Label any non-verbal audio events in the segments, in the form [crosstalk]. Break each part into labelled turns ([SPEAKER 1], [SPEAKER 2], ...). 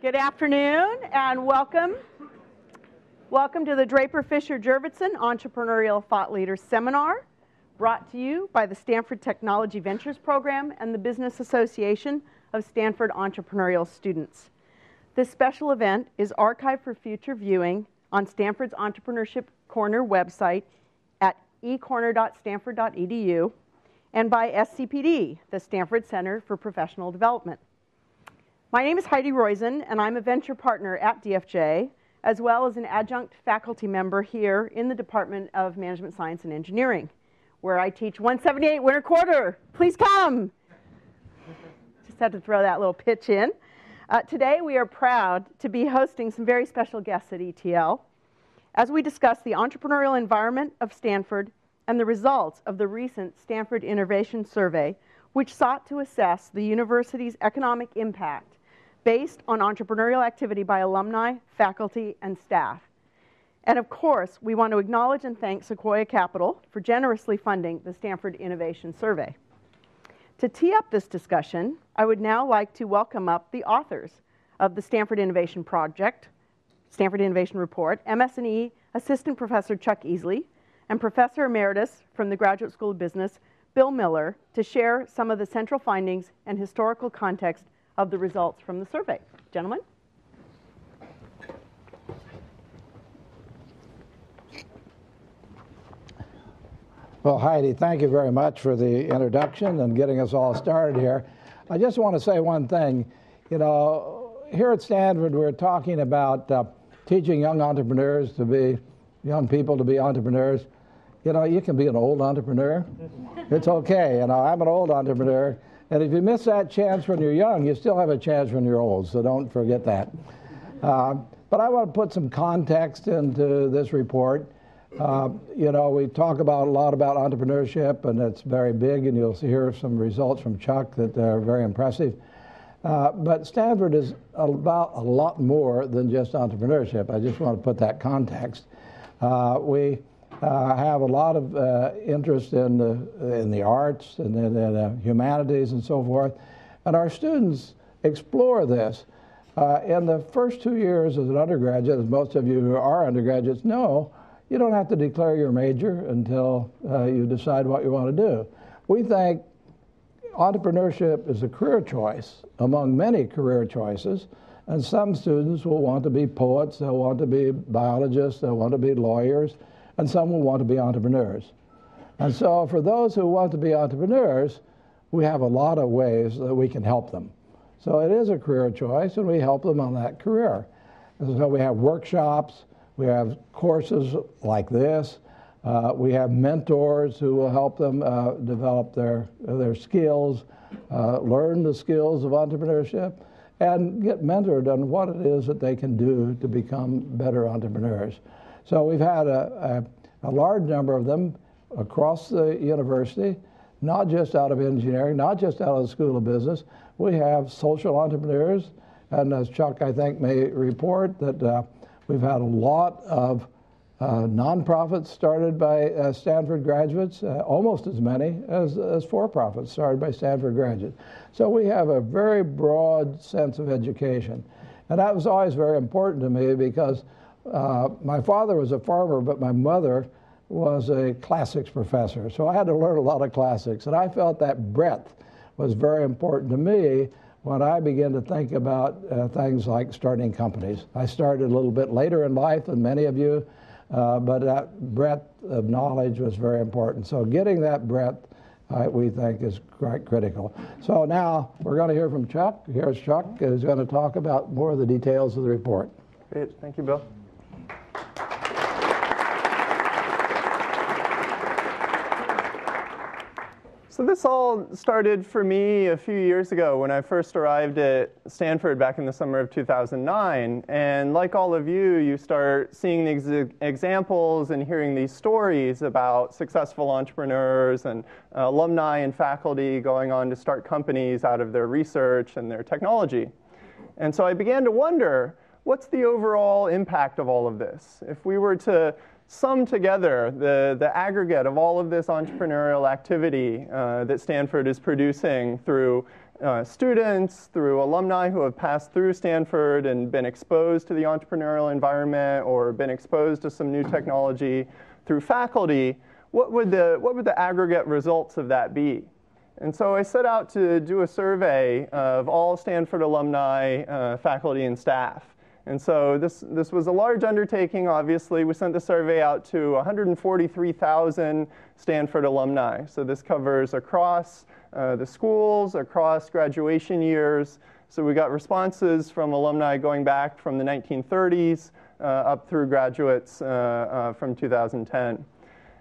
[SPEAKER 1] Good afternoon and welcome. Welcome to the Draper Fisher Jurvetson Entrepreneurial Thought Leaders Seminar, brought to you by the Stanford Technology Ventures Program and the Business Association of Stanford Entrepreneurial Students. This special event is archived for future viewing on Stanford's Entrepreneurship Corner website at ecorner.stanford.edu and by SCPD, the Stanford Center for Professional Development. My name is Heidi Roizen, and I'm a venture partner at DFJ, as well as an adjunct faculty member here in the Department of Management Science and Engineering, where I teach 178 Winter Quarter. Please come. Just had to throw that little pitch in. Uh, today, we are proud to be hosting some very special guests at ETL as we discuss the entrepreneurial environment of Stanford and the results of the recent Stanford Innovation Survey, which sought to assess the university's economic impact based on entrepreneurial activity by alumni, faculty, and staff. And of course, we want to acknowledge and thank Sequoia Capital for generously funding the Stanford Innovation Survey. To tee up this discussion, I would now like to welcome up the authors of the Stanford Innovation Project, Stanford Innovation Report, MS&E Assistant Professor Chuck Eesley, and Professor Emeritus from the Graduate School of Business, Bill Miller, to share some of the central findings and historical context of the results from the survey. Gentlemen?
[SPEAKER 2] Well, Heidi, thank you very much for the introduction and getting us all started here. I just want to say one thing. You know, here at Stanford, we're talking about uh, teaching young entrepreneurs to be, young people to be entrepreneurs you know, you can be an old entrepreneur. It's okay. You know, I'm an old entrepreneur. And if you miss that chance when you're young, you still have a chance when you're old. So don't forget that. Uh, but I want to put some context into this report. Uh, you know, we talk about a lot about entrepreneurship, and it's very big, and you'll hear some results from Chuck that are very impressive. Uh, but Stanford is about a lot more than just entrepreneurship. I just want to put that context. Uh, we uh, have a lot of uh, interest in the, in the arts and in the humanities and so forth. And our students explore this. Uh, in the first two years as an undergraduate, as most of you who are undergraduates know, you don't have to declare your major until uh, you decide what you want to do. We think entrepreneurship is a career choice among many career choices. And some students will want to be poets, they'll want to be biologists, they'll want to be lawyers and some will want to be entrepreneurs. And so, for those who want to be entrepreneurs, we have a lot of ways that we can help them. So, it is a career choice, and we help them on that career. And so, we have workshops, we have courses like this, uh, we have mentors who will help them uh, develop their, their skills, uh, learn the skills of entrepreneurship, and get mentored on what it is that they can do to become better entrepreneurs. So we've had a, a, a large number of them across the university, not just out of engineering, not just out of the School of Business. We have social entrepreneurs, and as Chuck, I think, may report, that uh, we've had a lot of uh, nonprofits started by uh, Stanford graduates, uh, almost as many as, as for profits started by Stanford graduates. So we have a very broad sense of education. And that was always very important to me because uh, my father was a farmer, but my mother was a classics professor. So I had to learn a lot of classics. And I felt that breadth was very important to me when I began to think about uh, things like starting companies. I started a little bit later in life than many of you, uh, but that breadth of knowledge was very important. So getting that breadth, uh, we think, is quite critical. So now we're going to hear from Chuck. Here's Chuck, who's going to talk about more of the details of the report.
[SPEAKER 3] Great. Thank you, Bill. So this all started for me a few years ago when I first arrived at Stanford back in the summer of 2009. And like all of you, you start seeing these examples and hearing these stories about successful entrepreneurs and uh, alumni and faculty going on to start companies out of their research and their technology. And so I began to wonder, what's the overall impact of all of this? If we were to sum together the, the aggregate of all of this entrepreneurial activity uh, that Stanford is producing through uh, students, through alumni who have passed through Stanford and been exposed to the entrepreneurial environment or been exposed to some new technology, through faculty, what would the, what would the aggregate results of that be? And so I set out to do a survey of all Stanford alumni, uh, faculty, and staff. And so this, this was a large undertaking, obviously. We sent the survey out to 143,000 Stanford alumni. So this covers across uh, the schools, across graduation years. So we got responses from alumni going back from the 1930s uh, up through graduates uh, uh, from 2010.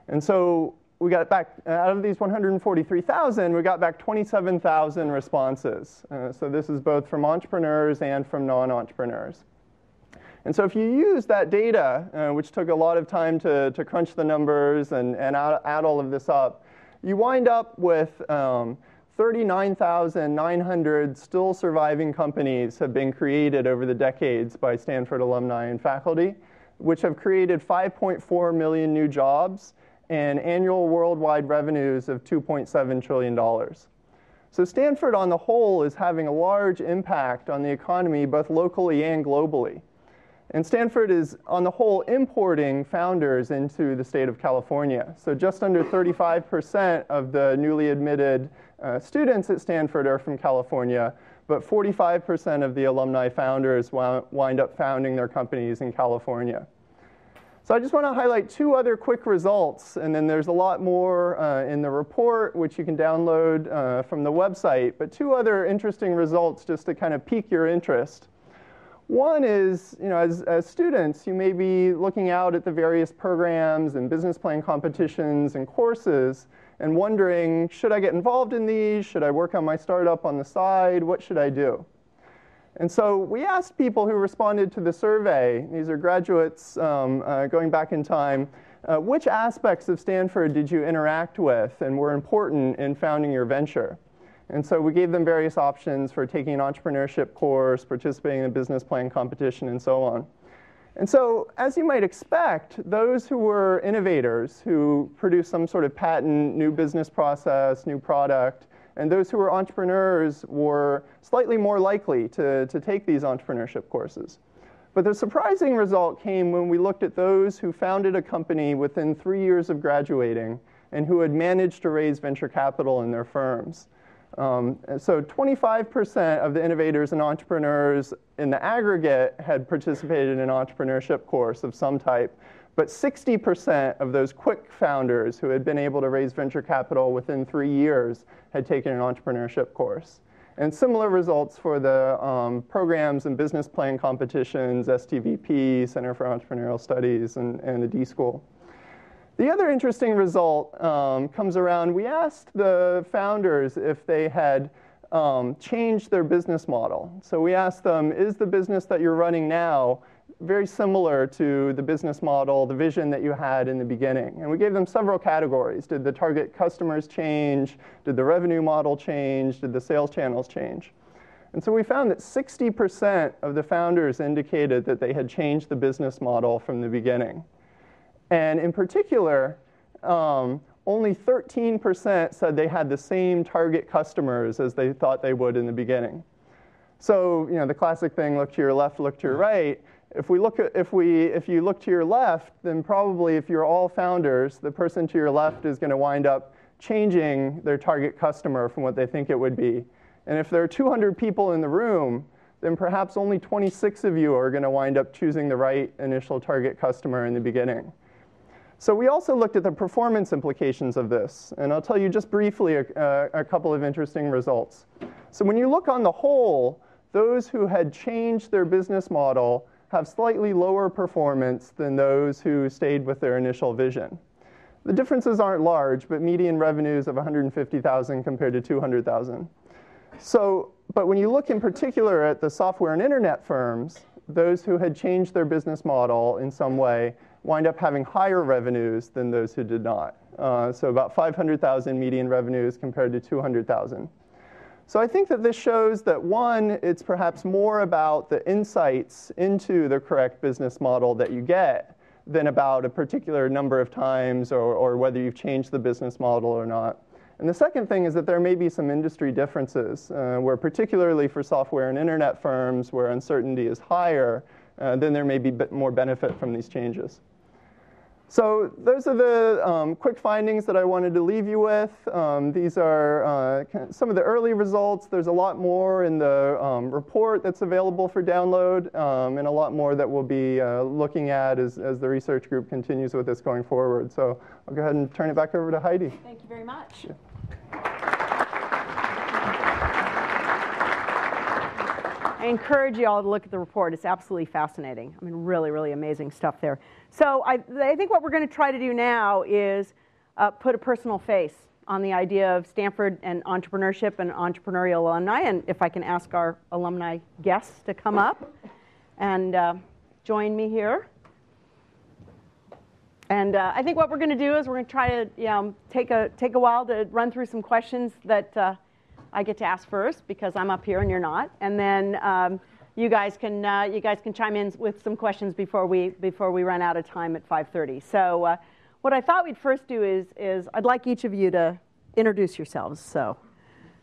[SPEAKER 3] And so we got back, out of these 143,000, we got back 27,000 responses. Uh, so this is both from entrepreneurs and from non-entrepreneurs. And so if you use that data, uh, which took a lot of time to, to crunch the numbers and, and add, add all of this up, you wind up with um, 39,900 still surviving companies have been created over the decades by Stanford alumni and faculty, which have created 5.4 million new jobs and annual worldwide revenues of $2.7 trillion. So Stanford on the whole is having a large impact on the economy both locally and globally. And Stanford is on the whole importing founders into the state of California. So just under 35% of the newly admitted uh, students at Stanford are from California, but 45% of the alumni founders wind up founding their companies in California. So I just want to highlight two other quick results, and then there's a lot more uh, in the report, which you can download uh, from the website, but two other interesting results just to kind of pique your interest. One is, you know, as, as students, you may be looking out at the various programs and business plan competitions and courses and wondering, should I get involved in these? Should I work on my startup on the side? What should I do? And so we asked people who responded to the survey, these are graduates um, uh, going back in time, uh, which aspects of Stanford did you interact with and were important in founding your venture? And so we gave them various options for taking an entrepreneurship course, participating in a business plan competition, and so on. And so, as you might expect, those who were innovators, who produced some sort of patent, new business process, new product, and those who were entrepreneurs were slightly more likely to, to take these entrepreneurship courses. But the surprising result came when we looked at those who founded a company within three years of graduating and who had managed to raise venture capital in their firms. Um, so 25% of the innovators and entrepreneurs in the aggregate had participated in an entrepreneurship course of some type, but 60% of those quick founders who had been able to raise venture capital within three years had taken an entrepreneurship course. And similar results for the um, programs and business plan competitions, STVP, Center for Entrepreneurial Studies, and, and the D School. The other interesting result um, comes around, we asked the founders if they had um, changed their business model. So we asked them, is the business that you're running now very similar to the business model, the vision that you had in the beginning. And we gave them several categories. Did the target customers change? Did the revenue model change? Did the sales channels change? And so we found that 60% of the founders indicated that they had changed the business model from the beginning. And in particular, um, only 13% said they had the same target customers as they thought they would in the beginning. So, you know, the classic thing, look to your left, look to your right. If we look at, if we if you look to your left, then probably if you're all founders, the person to your left is going to wind up changing their target customer from what they think it would be. And if there are 200 people in the room, then perhaps only 26 of you are going to wind up choosing the right initial target customer in the beginning. So we also looked at the performance implications of this, and I'll tell you just briefly a, a, couple of interesting results. So when you look on the whole, those who had changed their business model have slightly lower performance than those who stayed with their initial vision. The differences aren't large, but median revenues of 150,000 compared to 200,000. So, but when you look in particular at the software and internet firms, those who had changed their business model in some way wind up having higher revenues than those who did not. Uh, so about 500,000 median revenues compared to 200,000. So I think that this shows that one, it's perhaps more about the insights into the correct business model that you get than about a particular number of times or, or whether you've changed the business model or not. And the second thing is that there may be some industry differences, uh, where particularly for software and internet firms where uncertainty is higher, uh, then there may be more benefit from these changes. So those are the um, quick findings that I wanted to leave you with. Um, these are uh, some of the early results. There's a lot more in the um, report that's available for download, um, and a lot more that we'll be uh, looking at as, as the research group continues with this going forward. So I'll go ahead and turn it back over to Heidi.
[SPEAKER 1] Thank you very much. Yeah. I encourage you all to look at the report. It's absolutely fascinating. I mean, really, really amazing stuff there. So I, I think what we're going to try to do now is uh, put a personal face on the idea of Stanford and entrepreneurship and entrepreneurial alumni. And if I can ask our alumni guests to come up and uh, join me here. And uh, I think what we're going to do is we're going to try to you know, take, a, take a while to run through some questions that uh, I get to ask first because I'm up here and you're not. And then um, you guys can uh, you guys can chime in with some questions before we before we run out of time at 5:30. So uh, what I thought we'd first do is is I'd like each of you to introduce yourselves. So.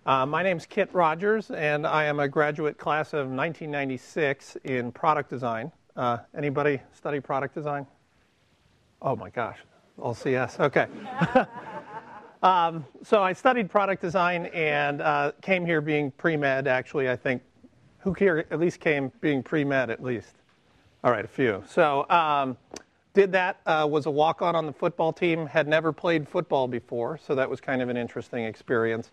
[SPEAKER 4] Uh, my name's Kit Rogers, and I am a graduate class of 1996 in product design. Uh, anybody study product design? Oh my gosh, all CS. Okay. [laughs] um, so I studied product design and uh, came here being pre med. Actually, I think who here at least came being pre-med at least? All right, a few. So um, did that, uh, was a walk-on on the football team, had never played football before, so that was kind of an interesting experience.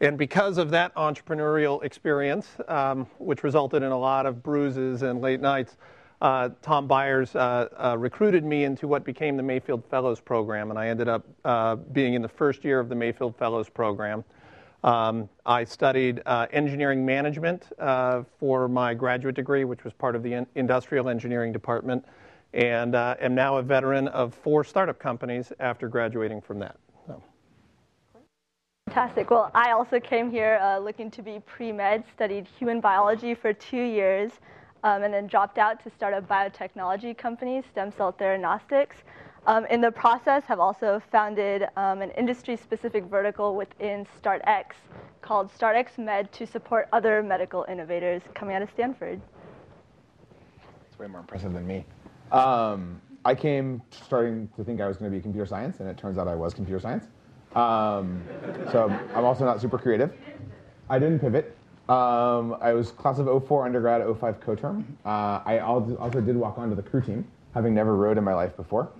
[SPEAKER 4] And because of that entrepreneurial experience, um, which resulted in a lot of bruises and late nights, uh, Tom Byers uh, uh, recruited me into what became the Mayfield Fellows Program, and I ended up uh, being in the first year of the Mayfield Fellows Program. Um, I studied uh, engineering management uh, for my graduate degree, which was part of the in- industrial engineering department, and am now a veteran of four startup companies after graduating from that.
[SPEAKER 5] Fantastic. Well, I also came here looking to be pre med, studied human biology for two years, um, and then dropped out to start a biotechnology company, Stem Cell Theranostics. Um, in the process, have also founded um, an industry-specific vertical within StartX called StartX Med to support other medical innovators coming out of Stanford.
[SPEAKER 6] It's way more impressive than me. Um, I came starting to think I was going to be computer science, and it turns out I was computer science. Um, so I'm also not super creative. I didn't pivot. Um, I was class of 04 undergrad, 05 coterm. Uh, I also did walk onto the crew team, having never rowed in my life before.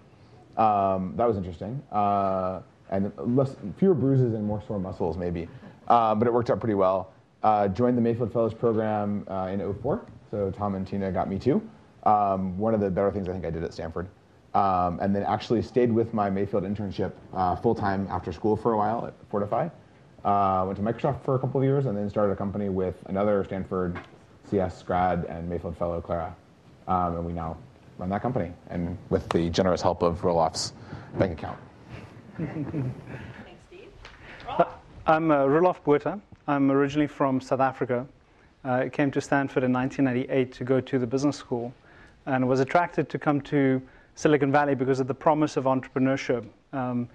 [SPEAKER 6] Um, that was interesting. Uh, and less, fewer bruises and more sore muscles, maybe. Uh, but it worked out pretty well. Uh, joined the Mayfield Fellows program uh, in 04. So Tom and Tina got me too. Um, one of the better things I think I did at Stanford. Um, and then actually stayed with my Mayfield internship uh, full time after school for a while at Fortify. Uh, went to Microsoft for a couple of years and then started a company with another Stanford CS grad and Mayfield fellow, Clara. Um, and we now run that company, and with the generous help of Roelof's bank account.
[SPEAKER 1] Thanks, Steve.
[SPEAKER 7] I'm uh, Roelof Botha. I'm originally from South Africa. I came to Stanford in 1998 to go to the business school and was attracted to come to Silicon Valley because of the promise of entrepreneurship. Um,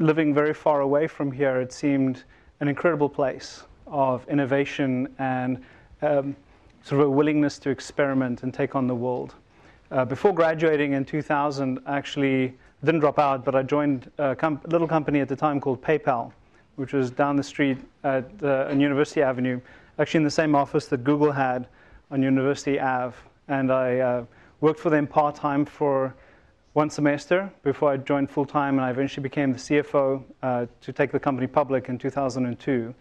[SPEAKER 7] living very far away from here, it seemed an incredible place of innovation and um, sort of a willingness to experiment and take on the world. Uh, before graduating in 2000, I actually didn't drop out, but I joined a com- little company at the time called PayPal, which was down the street at uh, on University Avenue, actually in the same office that Google had on University Ave. And I uh, worked for them part time for one semester before I joined full time, and I eventually became the CFO uh, to take the company public in 2002.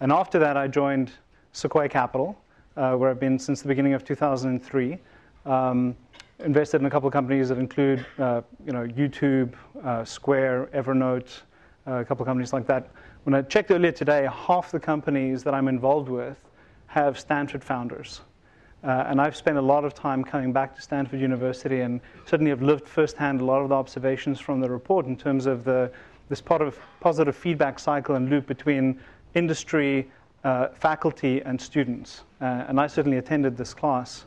[SPEAKER 7] And after that, I joined Sequoia Capital, uh, where I've been since the beginning of 2003. Um, invested in a couple of companies that include, uh, you know, YouTube, uh, Square, Evernote, uh, a couple of companies like that. When I checked earlier today, half the companies that I'm involved with have Stanford founders. Uh, and I've spent a lot of time coming back to Stanford University and certainly have lived firsthand a lot of the observations from the report in terms of the, this part of positive feedback cycle and loop between industry, uh, faculty, and students. Uh, and I certainly attended this class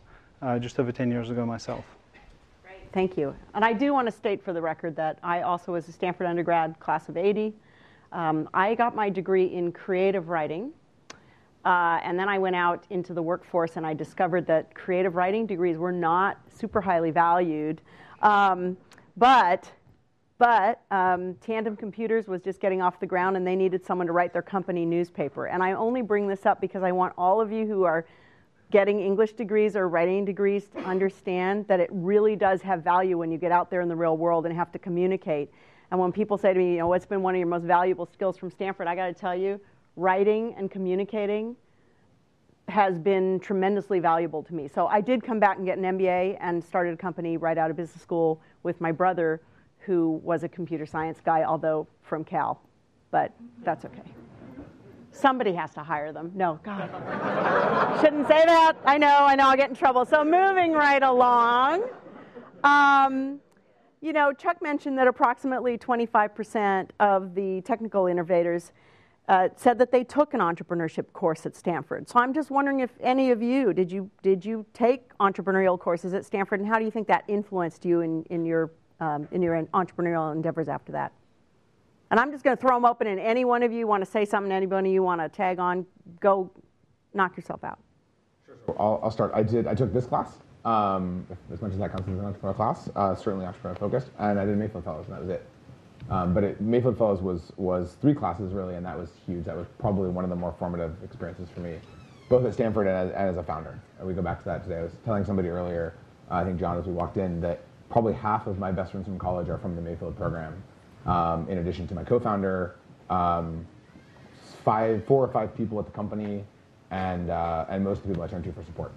[SPEAKER 7] just over 10 years ago myself. Great.
[SPEAKER 1] Thank you. And I do want to state for the record that I also was a Stanford undergrad class of 80. Um, I got my degree in creative writing. Uh, and then I went out into the workforce and I discovered that creative writing degrees were not super highly valued. Um, but but um, Tandem Computers was just getting off the ground and they needed someone to write their company newspaper. And I only bring this up because I want all of you who are getting English degrees or writing degrees to understand that it really does have value when you get out there in the real world and have to communicate. And when people say to me, you know, what's been one of your most valuable skills from Stanford, I got to tell you, writing and communicating has been tremendously valuable to me. So I did come back and get an MBA and started a company right out of business school with my brother, who was a computer science guy, although from Cal. But that's okay. Somebody has to hire them. No, God. [laughs] Shouldn't say that. I know, I know, I'll get in trouble. So moving right along. Um, you know, Chuck mentioned that approximately 25% of the technical innovators uh, said that they took an entrepreneurship course at Stanford. So I'm just wondering if any of you did you did you take entrepreneurial courses at Stanford, and how do you think that influenced you in in your um, in your entrepreneurial endeavors after that? And I'm just going to throw them open, and any one of you want to say something, anybody you want to tag on, go knock yourself out.
[SPEAKER 6] Sure. So I'll, I'll start. I did. I took this class. Um, as much as that counts as an entrepreneur class, uh, certainly entrepreneur focused, and I did Mayfield Fellows, and that was it. Um, but it, Mayfield Fellows was was three classes really, and that was huge. That was probably one of the more formative experiences for me, both at Stanford and as, and as a founder. And we go back to that today. I was telling somebody earlier, uh, I think John, as we walked in, that probably half of my best friends from college are from the Mayfield program. Um, in addition to my co-founder, um, five, four or five people at the company, and uh, and most of the people I turn to for support.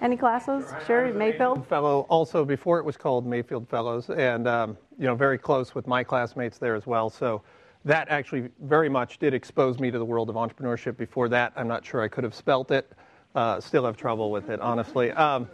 [SPEAKER 1] Any classes? Sure, Mayfield.
[SPEAKER 4] Fellow, also before it was called Mayfield Fellows, and um, you know, very close with my classmates there as well. So that actually very much did expose me to the world of entrepreneurship. Before that, I'm not sure I could have spelt it. Uh, still have trouble with it, honestly. Um,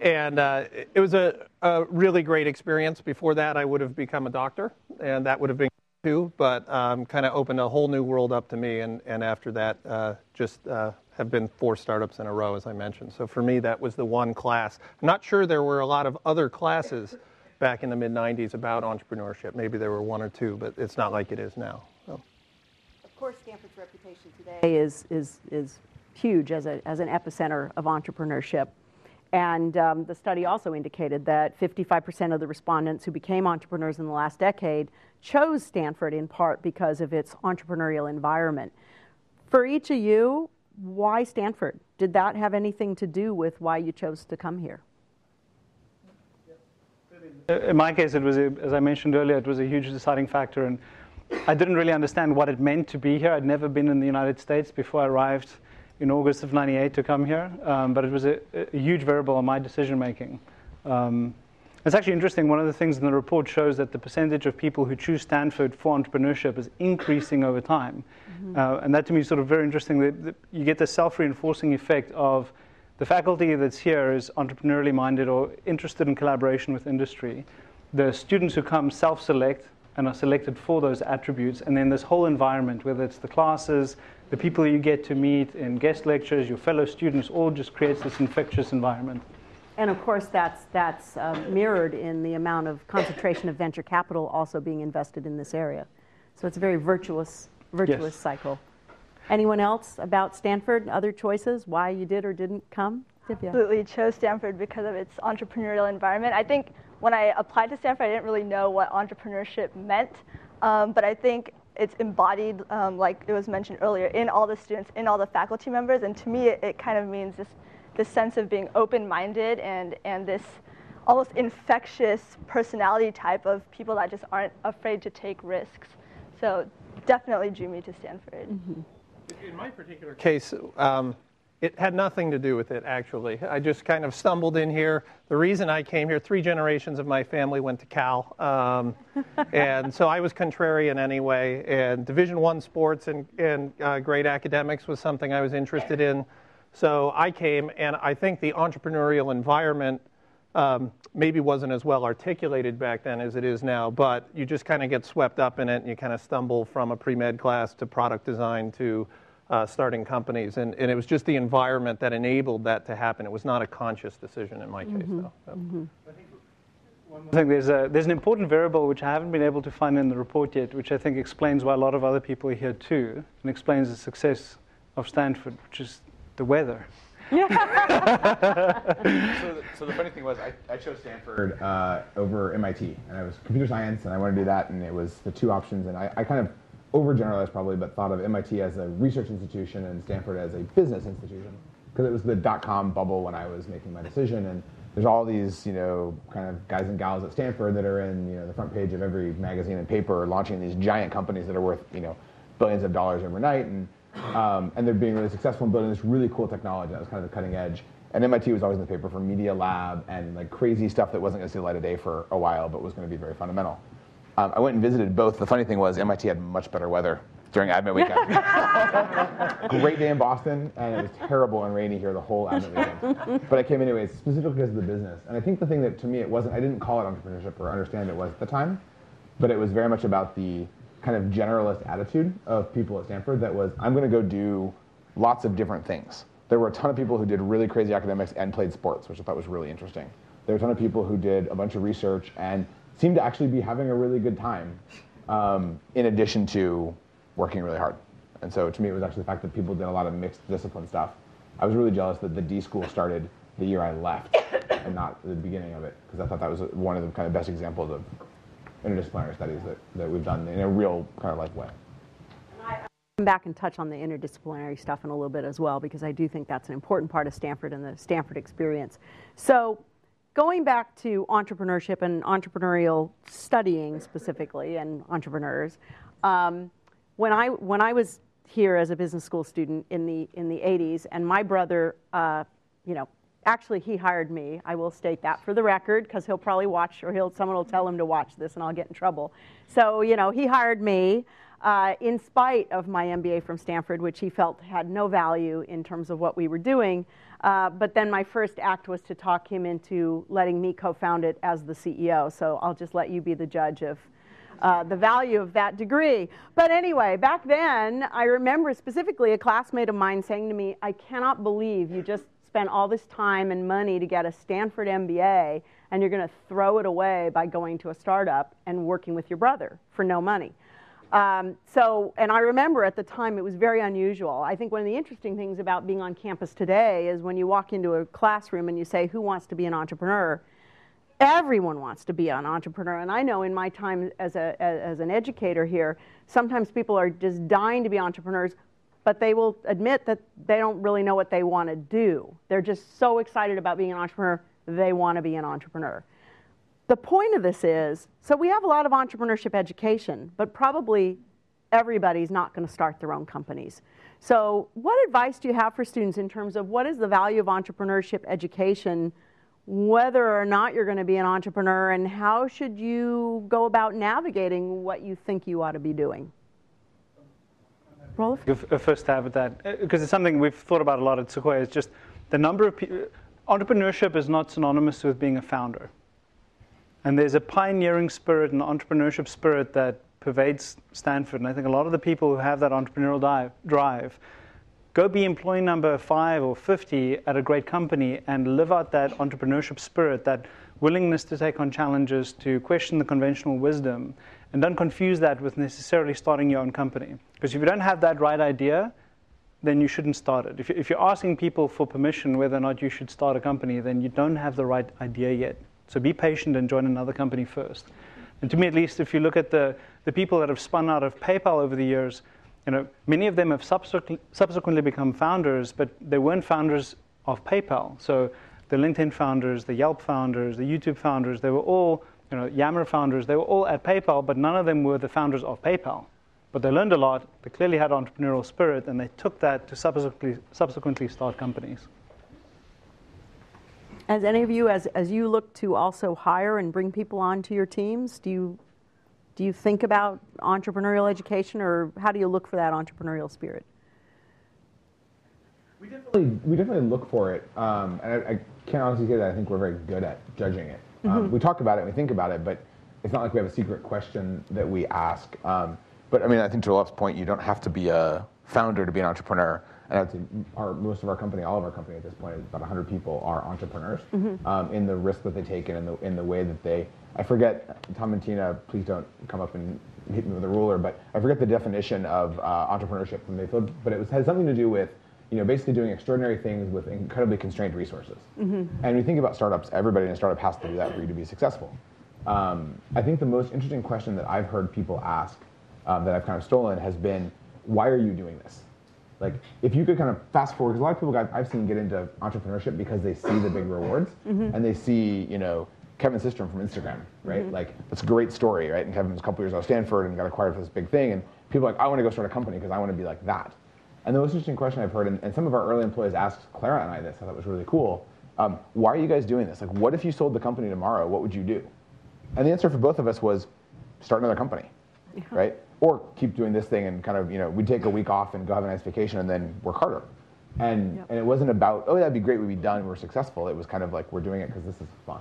[SPEAKER 4] and uh, it was a, a, really great experience. Before that, I would have become a doctor, and that would have been too, but um, kind of opened a whole new world up to me. And, and after that, uh, just uh, have been four startups in a row, as I mentioned. So for me, that was the one class. I'm not sure there were a lot of other classes back in the mid 90s about entrepreneurship. Maybe there were one or two, but it's not like it is now. So.
[SPEAKER 1] Of course, Stanford's reputation today is, is, is huge as, a, as an epicenter of entrepreneurship. And um, the study also indicated that 55% of the respondents who became entrepreneurs in the last decade chose Stanford in part because of its entrepreneurial environment. For each of you, why Stanford? Did that have anything to do with why you chose to come here?
[SPEAKER 7] In my case, it was, a, as I mentioned earlier, it was a huge deciding factor. And I didn't really understand what it meant to be here. I'd never been in the United States before I arrived in August of 98 to come here, um, but it was a, a, huge variable in my decision making. Um, it's actually interesting. One of the things in the report shows that the percentage of people who choose Stanford for entrepreneurship is increasing over time. Mm-hmm. Uh, and that to me is sort of very interesting that, that you get the self reinforcing effect of the faculty that's here is entrepreneurially minded or interested in collaboration with industry. The students who come self select and are selected for those attributes, and then this whole environment, whether it's the classes, the people you get to meet in guest lectures, your fellow students, all just creates this infectious environment.
[SPEAKER 1] And of course, that's, that's um, mirrored in the amount of concentration of venture capital also being invested in this area. So it's a very virtuous, virtuous yes. cycle. Anyone else about Stanford? And other choices? Why you did or didn't come?
[SPEAKER 5] Divya. Absolutely chose Stanford because of its entrepreneurial environment. I think when I applied to Stanford, I didn't really know what entrepreneurship meant. Um, but I think it's embodied, um, like it was mentioned earlier, in all the students, in all the faculty members. And to me, it, it kind of means this, this sense of being open-minded and, and this almost infectious personality type of people that just aren't afraid to take risks. So definitely drew me to Stanford. Mm-hmm.
[SPEAKER 4] In my particular case, um, it had nothing to do with it, actually. I just kind of stumbled in here. The reason I came here, three generations of my family went to Cal, um, [laughs] and so I was contrarian anyway. And Division One sports and, and uh, great academics was something I was interested in. So I came, and I think the entrepreneurial environment um, maybe wasn't as well articulated back then as it is now, but you just kind of get swept up in it, and you kind of stumble from a pre med class to product design to uh, starting companies. And, and it was just the environment that enabled that to happen. It was not a conscious decision in my case, mm-hmm. though. So. Mm-hmm.
[SPEAKER 7] I think there's, a, there's an important variable which I haven't been able to find in the report yet, which I think explains why a lot of other people are here too, and explains the success of Stanford, which is the weather. [laughs]
[SPEAKER 6] so, the, so the funny thing was, I, I chose Stanford uh, over MIT, and I was computer science, and I wanted to do that, and it was the two options, and I, I kind of overgeneralized probably, but thought of MIT as a research institution and Stanford as a business institution, because it was the dot-com bubble when I was making my decision, and there's all these, you know, kind of guys and gals at Stanford that are in, you know, the front page of every magazine and paper, launching these giant companies that are worth, you know, billions of dollars overnight, and um, and they're being really successful in building this really cool technology that was kind of the cutting edge. And MIT was always in the paper for Media Lab and like crazy stuff that wasn't going to see the light of day for a while, but was going to be very fundamental. Um, I went and visited both. The funny thing was MIT had much better weather during Admit weekend. [laughs] Great day in Boston, and it was terrible and rainy here the whole Admit weekend. But I came anyways, specifically because of the business. And I think the thing that to me it wasn't, I didn't call it entrepreneurship or understand it was at the time, but it was very much about the kind of generalist attitude of people at Stanford that was, I'm going to go do lots of different things. There were a ton of people who did really crazy academics and played sports, which I thought was really interesting. There were a ton of people who did a bunch of research and seemed to actually be having a really good time, um, in addition to working really hard. And so to me, it was actually the fact that people did a lot of mixed discipline stuff. I was really jealous that the D school started the year I left and not the beginning of it, because I thought that was one of the kind of best examples of interdisciplinary studies that, that we've done in a real kind of like way.
[SPEAKER 1] Come back and touch on the interdisciplinary stuff in a little bit as well, because I do think that's an important part of Stanford and the Stanford experience. So, going back to entrepreneurship and entrepreneurial studying specifically, and entrepreneurs, um, when I when I was here as a business school student in the in the 80s, and my brother, uh, you know, Actually, he hired me. I will state that for the record because he'll probably watch, or he'll, someone will tell him to watch this and I'll get in trouble. So, you know, he hired me uh, in spite of my MBA from Stanford, which he felt had no value in terms of what we were doing. Uh, but then my first act was to talk him into letting me co found it as the CEO. So I'll just let you be the judge of. Uh, the value of that degree. But anyway, back then, I remember specifically a classmate of mine saying to me, I cannot believe you just spent all this time and money to get a Stanford MBA and you're going to throw it away by going to a startup and working with your brother for no money. Um, so, and I remember at the time it was very unusual. I think one of the interesting things about being on campus today is when you walk into a classroom and you say, Who wants to be an entrepreneur? Everyone wants to be an entrepreneur. And I know in my time as, a, as an educator here, sometimes people are just dying to be entrepreneurs but they will admit that they don't really know what they want to do. They're just so excited about being an entrepreneur, they want to be an entrepreneur. The point of this is so we have a lot of entrepreneurship education, but probably everybody's not going to start their own companies. So, what advice do you have for students in terms of what is the value of entrepreneurship education, whether or not you're going to be an entrepreneur, and how should you go about navigating what you think you ought to be doing? Roelof?
[SPEAKER 7] A first stab at that, because uh, it's something we've thought about a lot at Sequoia. It's just the number of people. Entrepreneurship is not synonymous with being a founder. And there's a pioneering spirit and entrepreneurship spirit that pervades Stanford. And I think a lot of the people who have that entrepreneurial dive, drive go be employee number five or 50 at a great company and live out that entrepreneurship spirit, that willingness to take on challenges, to question the conventional wisdom, and don't confuse that with necessarily starting your own company. Because if you don't have that right idea, then you shouldn't start it. If you're asking people for permission whether or not you should start a company, then you don't have the right idea yet. So be patient and join another company first. And to me, at least, if you look at the, the people that have spun out of PayPal over the years, you know, many of them have subsequently become founders, but they weren't founders of PayPal. So the LinkedIn founders, the Yelp founders, the YouTube founders, they were all you know, Yammer founders, they were all at PayPal, but none of them were the founders of PayPal. But they learned a lot, they clearly had entrepreneurial spirit, and they took that to subsequently, subsequently start companies.
[SPEAKER 1] As any of you, as, as you look to also hire and bring people onto your teams, do you, do you think about entrepreneurial education, or how do you look for that entrepreneurial spirit?
[SPEAKER 6] We definitely, we definitely look for it, um, and I, I can't honestly say that I think we're very good at judging it. Um, mm-hmm. Um, we talk about it, and we think about it, but it's not like we have a secret question that we ask. Um, but I mean, I think to Roelof's point, you don't have to be a founder to be an entrepreneur. and our, most of our company, all of our company at this point, about 100 people are entrepreneurs um, in the risk that they take and in the, in the way that they, I forget, Tom and Tina, please don't come up and hit me with a ruler, but I forget the definition of uh, entrepreneurship from Mayfield, but it was, had something to do with you know, basically doing extraordinary things with incredibly constrained resources. And when you think about startups, everybody in a startup has to do that for you to be successful. Um, I think the most interesting question that I've heard people ask um, that I've kind of stolen has been, why are you doing this? Like, if you could kind of fast forward, because a lot of people got, I've seen get into entrepreneurship because they see the big rewards and they see, you know, Kevin Systrom from Instagram, right? Like, that's a great story, right? And Kevin's a couple years out of Stanford and got acquired for this big thing. And people are like, I want to go start a company because I want to be like that. And the most interesting question I've heard, and, and some of our early employees asked Clara and I this, I thought was really cool. Um, why are you guys doing this? Like, what if you sold the company tomorrow? What would you do? And the answer for both of us was start another company, right? Or keep doing this thing and kind of, you know, we'd take a week off and go have a nice vacation and then work harder. And,
[SPEAKER 1] Yep.
[SPEAKER 6] and it wasn't about, oh, that'd be great, we'd be done, we're successful. It was kind of like, we're doing it because this is fun.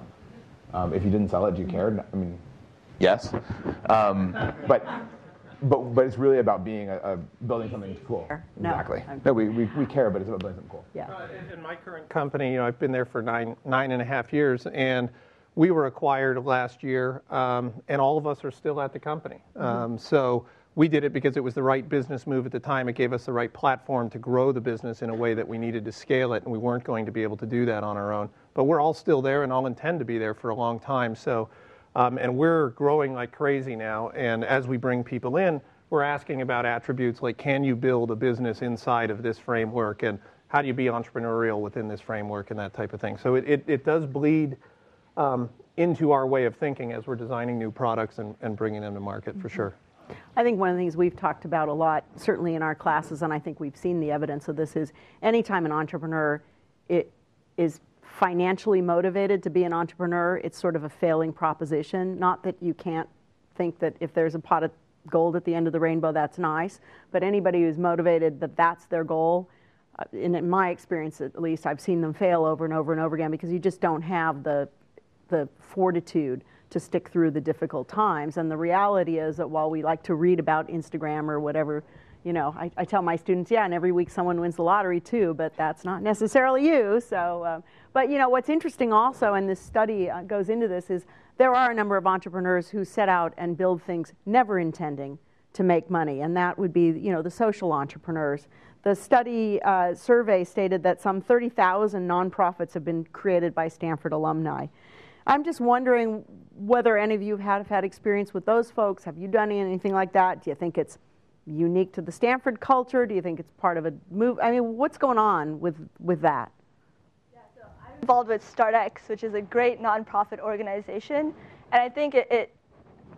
[SPEAKER 6] Um, if you didn't sell it, do you care? I mean, yes. Um, but, but, but it's really about being a, a building something cool.
[SPEAKER 1] No,
[SPEAKER 6] exactly.
[SPEAKER 1] I'm-
[SPEAKER 6] No, we, we, we care, but it's about building something cool.
[SPEAKER 1] Yeah.
[SPEAKER 4] Uh, in- In my current company, you know, I've been there for nine, nine and a half years, and we were acquired last year, um, and all of us are still at the company. Um, so we did it because it was the right business move at the time. It gave us the right platform to grow the business in a way that we needed to scale it, and we weren't going to be able to do that on our own. But we're all still there, and all intend to be there for a long time. So, um, and we're growing like crazy now. And as we bring people in, we're asking about attributes like can you build a business inside of this framework and how do you be entrepreneurial within this framework and that type of thing. So it, it, it does bleed um, into our way of thinking as we're designing new products and, and bringing them to market for sure.
[SPEAKER 1] I think one of the things we've talked about a lot, certainly in our classes, and I think we've seen the evidence of this, is anytime an entrepreneur it is financially motivated to be an entrepreneur, it's sort of a failing proposition. Not that you can't think that if there's a pot of gold at the end of the rainbow, that's nice, but anybody who's motivated that that's their goal, uh, in my experience at least, I've seen them fail over and over and over again because you just don't have the the fortitude to stick through the difficult times. And the reality is that while we like to read about Instagram or whatever, you know, I, I tell my students, yeah, and every week someone wins the lottery too, but that's not necessarily you. So, um, but you know, what's interesting also, and this study uh, goes into this, is there are a number of entrepreneurs who set out and build things never intending to make money, and that would be, you know, the social entrepreneurs. The study uh, survey stated that some 30,000 nonprofits have been created by Stanford alumni. I'm just wondering whether any of you have had experience with those folks. Have you done anything like that? Do you think it's unique to the Stanford culture? Do you think it's part of a move? I mean, what's going on with, with that?
[SPEAKER 5] Yeah, so I'm involved with StartX, which is a great nonprofit organization, and I think it, it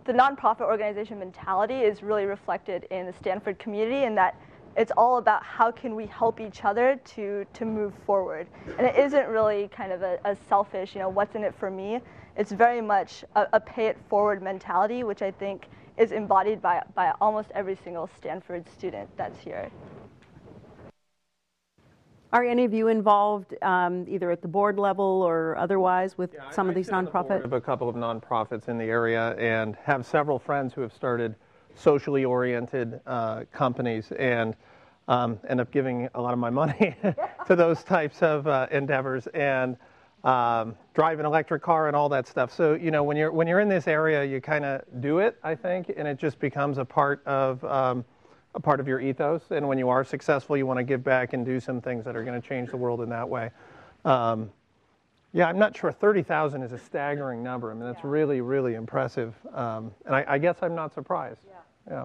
[SPEAKER 5] the nonprofit organization mentality is really reflected in the Stanford community, in that it's all about how can we help each other to to move forward, and it isn't really kind of a, a selfish, you know, what's in it for me. It's very much a, a pay it forward mentality, which I think is embodied by by almost every single Stanford student that's here.
[SPEAKER 1] Are any of you involved um, either at the board level or otherwise with
[SPEAKER 4] Yeah,
[SPEAKER 1] some
[SPEAKER 4] I
[SPEAKER 1] of these
[SPEAKER 4] sit on the
[SPEAKER 1] nonprofits?
[SPEAKER 4] A couple of nonprofits in the area, and have several friends who have started socially oriented uh, companies, and um, end up giving a lot of my money [laughs] to those types of uh, endeavors, and um, drive an electric car and all that stuff. So you know, when you're when you're in this area, you kind of do it, I think, and it just becomes a part of. Um, a part of your ethos, and when you are successful, you want to give back and do some things that are going to change the world in that way. Um, yeah, I'm not sure. 30,000 is a staggering number. I mean, that's really, really impressive. Um, and I, I guess I'm not surprised. Yeah.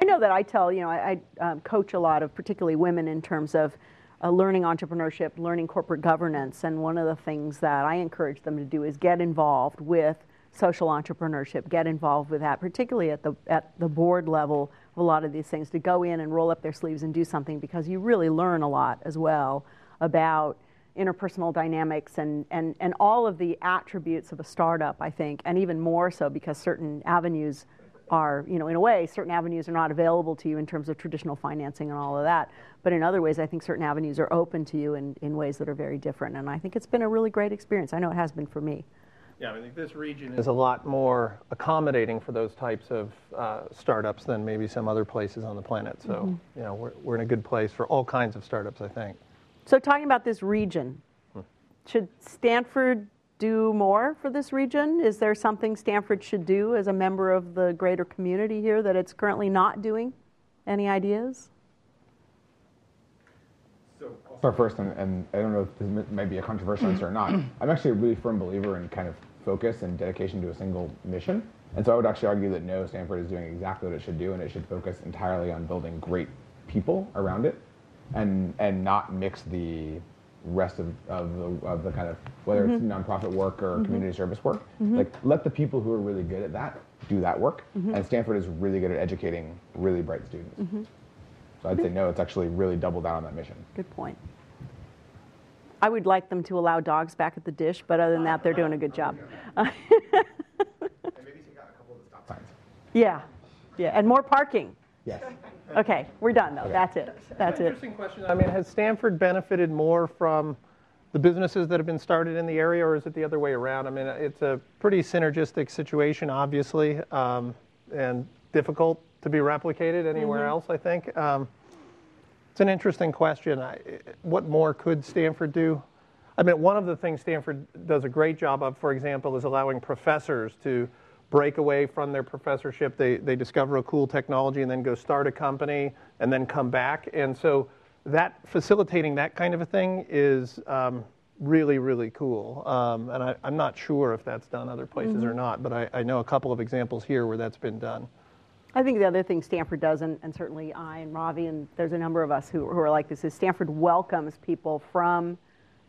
[SPEAKER 1] I know that I tell, you know, I, I um, coach a lot of particularly women in terms of uh, learning entrepreneurship, learning corporate governance, and one of the things that I encourage them to do is get involved with social entrepreneurship, get involved with that, particularly at the at the board level of a lot of these things, to go in and roll up their sleeves and do something because you really learn a lot as well about interpersonal dynamics and, and, and all of the attributes of a startup, I think, and even more so because certain avenues are, you know, in a way, certain avenues are not available to you in terms of traditional financing and all of that. But in other ways, I think certain avenues are open to you in, in ways that are very different. And I think it's been a really great experience. I know it has been for me.
[SPEAKER 4] Yeah, I think this region is a lot more accommodating for those types of uh, startups than maybe some other places on the planet. So,
[SPEAKER 1] Mm-hmm.
[SPEAKER 4] you know, we're, we're in a good place for all kinds of startups, I think.
[SPEAKER 1] So, talking about this region,
[SPEAKER 4] Hmm.
[SPEAKER 1] should Stanford do more for this region? Is there something Stanford should do as a member of the greater community here that it's currently not doing? Any ideas?
[SPEAKER 6] I'll start first, and, and I don't know if this might be a controversial answer or not. [clears throat] I'm actually a really firm believer in kind of focus and dedication to a single mission. And so I would actually argue that no, Stanford is doing exactly what it should do, and it should focus entirely on building great people around it, and and not mix the rest of, of, the, of the kind of whether it's mm-hmm. nonprofit work or mm-hmm. community service work. Mm-hmm. Like let the people who are really good at that do that work. And Stanford is really good at educating really bright students. So I'd say no, it's actually really double down on that mission.
[SPEAKER 1] Good point. I would like them to allow dogs back at the dish, but other than that, they're doing a good job. [laughs]
[SPEAKER 6] And maybe take out a couple of the stop signs.
[SPEAKER 1] yeah, yeah, and more parking.
[SPEAKER 6] Yes.
[SPEAKER 1] Okay, we're done though. That's it. That's it.
[SPEAKER 4] Interesting question. I mean, has Stanford benefited more from the businesses that have been started in the area, or is it the other way around? I mean, it's a pretty synergistic situation, obviously, um, and difficult to be replicated anywhere else, I think. Um, it's an interesting question. I, what more could Stanford do? I mean, one of the things Stanford does a great job of, for example, is allowing professors to break away from their professorship. They, they discover a cool technology and then go start a company and then come back. And so that facilitating that kind of a thing is um, really, really cool. Um, and I, I'm not sure if that's done other places or not, but I, I know a couple of examples here where that's been done.
[SPEAKER 1] I think the other thing Stanford does, and, and certainly I and Ravi, and there's a number of us who, who are like this, is Stanford welcomes people from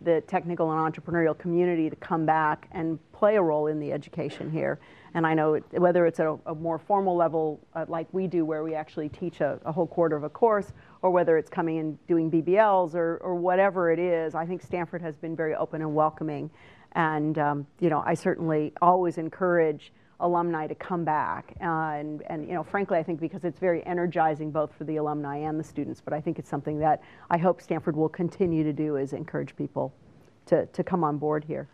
[SPEAKER 1] the technical and entrepreneurial community to come back and play a role in the education here. And I know it, whether it's at a, a more formal level uh, like we do, where we actually teach a, a whole quarter of a course, or whether it's coming and doing BBLs or, or whatever it is, I think Stanford has been very open and welcoming. And um, you know, I certainly always encourage alumni to come back. Uh, and, and, you know, frankly, I think because it's very energizing both for the alumni and the students, but I think it's something that I hope Stanford will continue to do is encourage people to, to come on board here.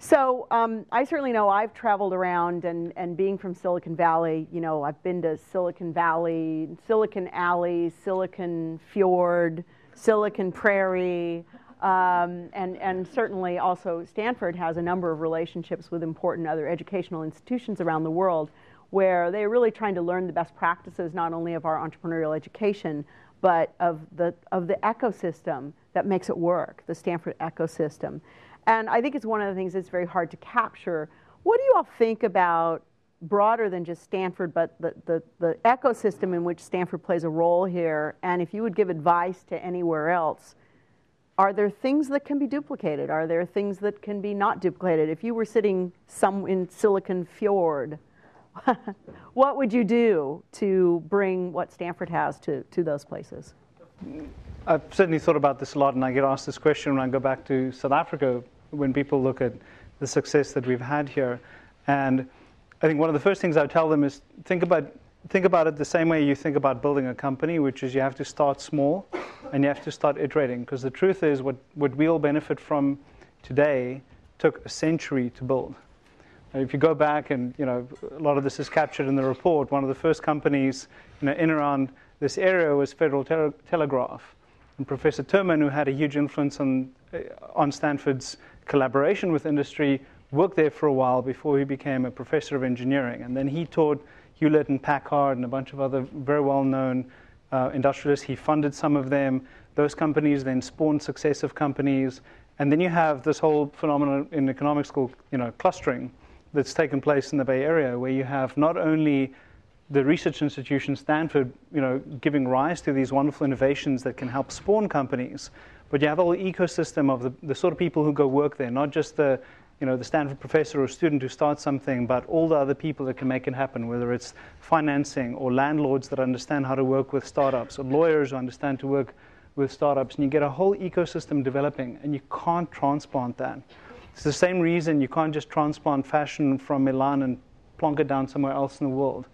[SPEAKER 1] So um, I certainly know I've traveled around and, and being from Silicon Valley, you know, I've been to Silicon Valley, Silicon Alley, Silicon Fjord, Silicon Prairie, um, and, and certainly also Stanford has a number of relationships with important other educational institutions around the world where they're really trying to learn the best practices not only of our entrepreneurial education, but of the, of the ecosystem that makes it work, the Stanford ecosystem. And I think it's one of the things that's very hard to capture. What do you all think about broader than just Stanford, but the, the, the ecosystem in which Stanford plays a role here? And if you would give advice to anywhere else, are there things that can be duplicated? Are there things that can be not duplicated? If you were sitting some in Silicon Fjord, [laughs] what would you do to bring what Stanford has to, to those places?
[SPEAKER 7] I've certainly thought about this a lot, and I get asked this question when I go back to South Africa when people look at the success that we've had here. And I think one of the first things I tell them is think about think about it the same way you think about building a company, which is you have to start small and you have to start iterating. Because the truth is, what, what we all benefit from today took a century to build. And if you go back and you know a lot of this is captured in the report, one of the first companies you know, in around this area was Federal Tele- Telegraph. And Professor Terman, who had a huge influence on, uh, on Stanford's collaboration with industry, worked there for a while before he became a professor of engineering. And then he taught Hewlett and Packard and a bunch of other very well known uh, industrialists. He funded some of them. Those companies then spawned successive companies. And then you have this whole phenomenon in economic school, you know, clustering that's taken place in the Bay Area, where you have not only the research institution Stanford, you know, giving rise to these wonderful innovations that can help spawn companies, but you have a whole ecosystem of the, the sort of people who go work there, not just the, you know, the Stanford professor or student who starts something, but all the other people that can make it happen, whether it's financing or landlords that understand how to work with startups or lawyers who understand to work with startups. And you get a whole ecosystem developing, and you can't transplant that. It's the same reason you can't just transplant fashion from Milan and plonk it down somewhere else in the world.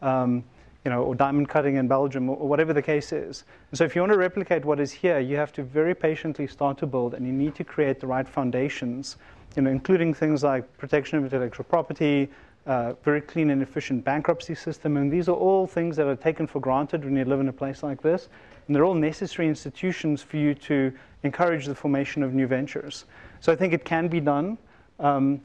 [SPEAKER 7] Um, you know, or diamond cutting in Belgium, or, or whatever the case is. And so, if you want to replicate what is here, you have to very patiently start to build, and you need to create the right foundations you know, including things like protection of intellectual property, uh, very clean and efficient bankruptcy system. And these are all things that are taken for granted when you live in a place like this. And they're all necessary institutions for you to encourage the formation of new ventures. So I think it can be done. Um,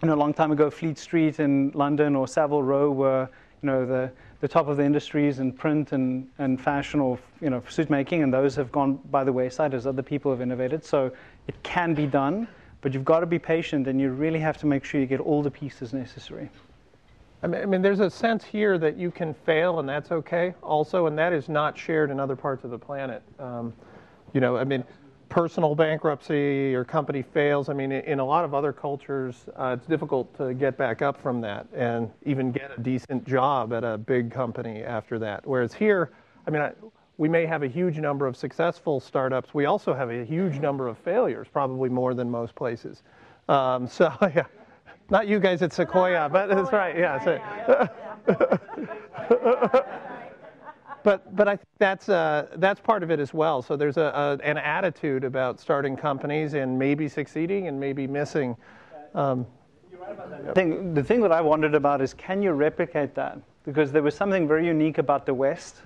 [SPEAKER 7] you know, a long time ago, Fleet Street in London or Savile Row were, you know, the, the top of the industries in print and, and fashion or, you know, suit making, and those have gone by the wayside as other people have innovated. So it can be done, but you've got to be patient and you really have to make sure you get all the pieces necessary.
[SPEAKER 4] I mean, I mean, there's a sense here that you can fail and that's okay also, and that is not shared in other parts of the planet. Um, you know, I mean, personal bankruptcy, your company fails. I mean, in a lot of other cultures, uh, it's difficult to get back up from that and even get a decent job at a big company after that. Whereas here, I mean, I, we may have a huge number of successful startups. We also have a huge number of failures, probably more than most places. Um, so, [laughs] yeah, not you guys at Sequoia, but that's right. Yeah. So. [laughs] but but I think that's uh, that's part of it as well. So there's a, a, an attitude about starting companies and maybe succeeding and maybe missing. Um,
[SPEAKER 7] I think the thing that I wondered about is can you replicate that? Because there was something very unique about the West,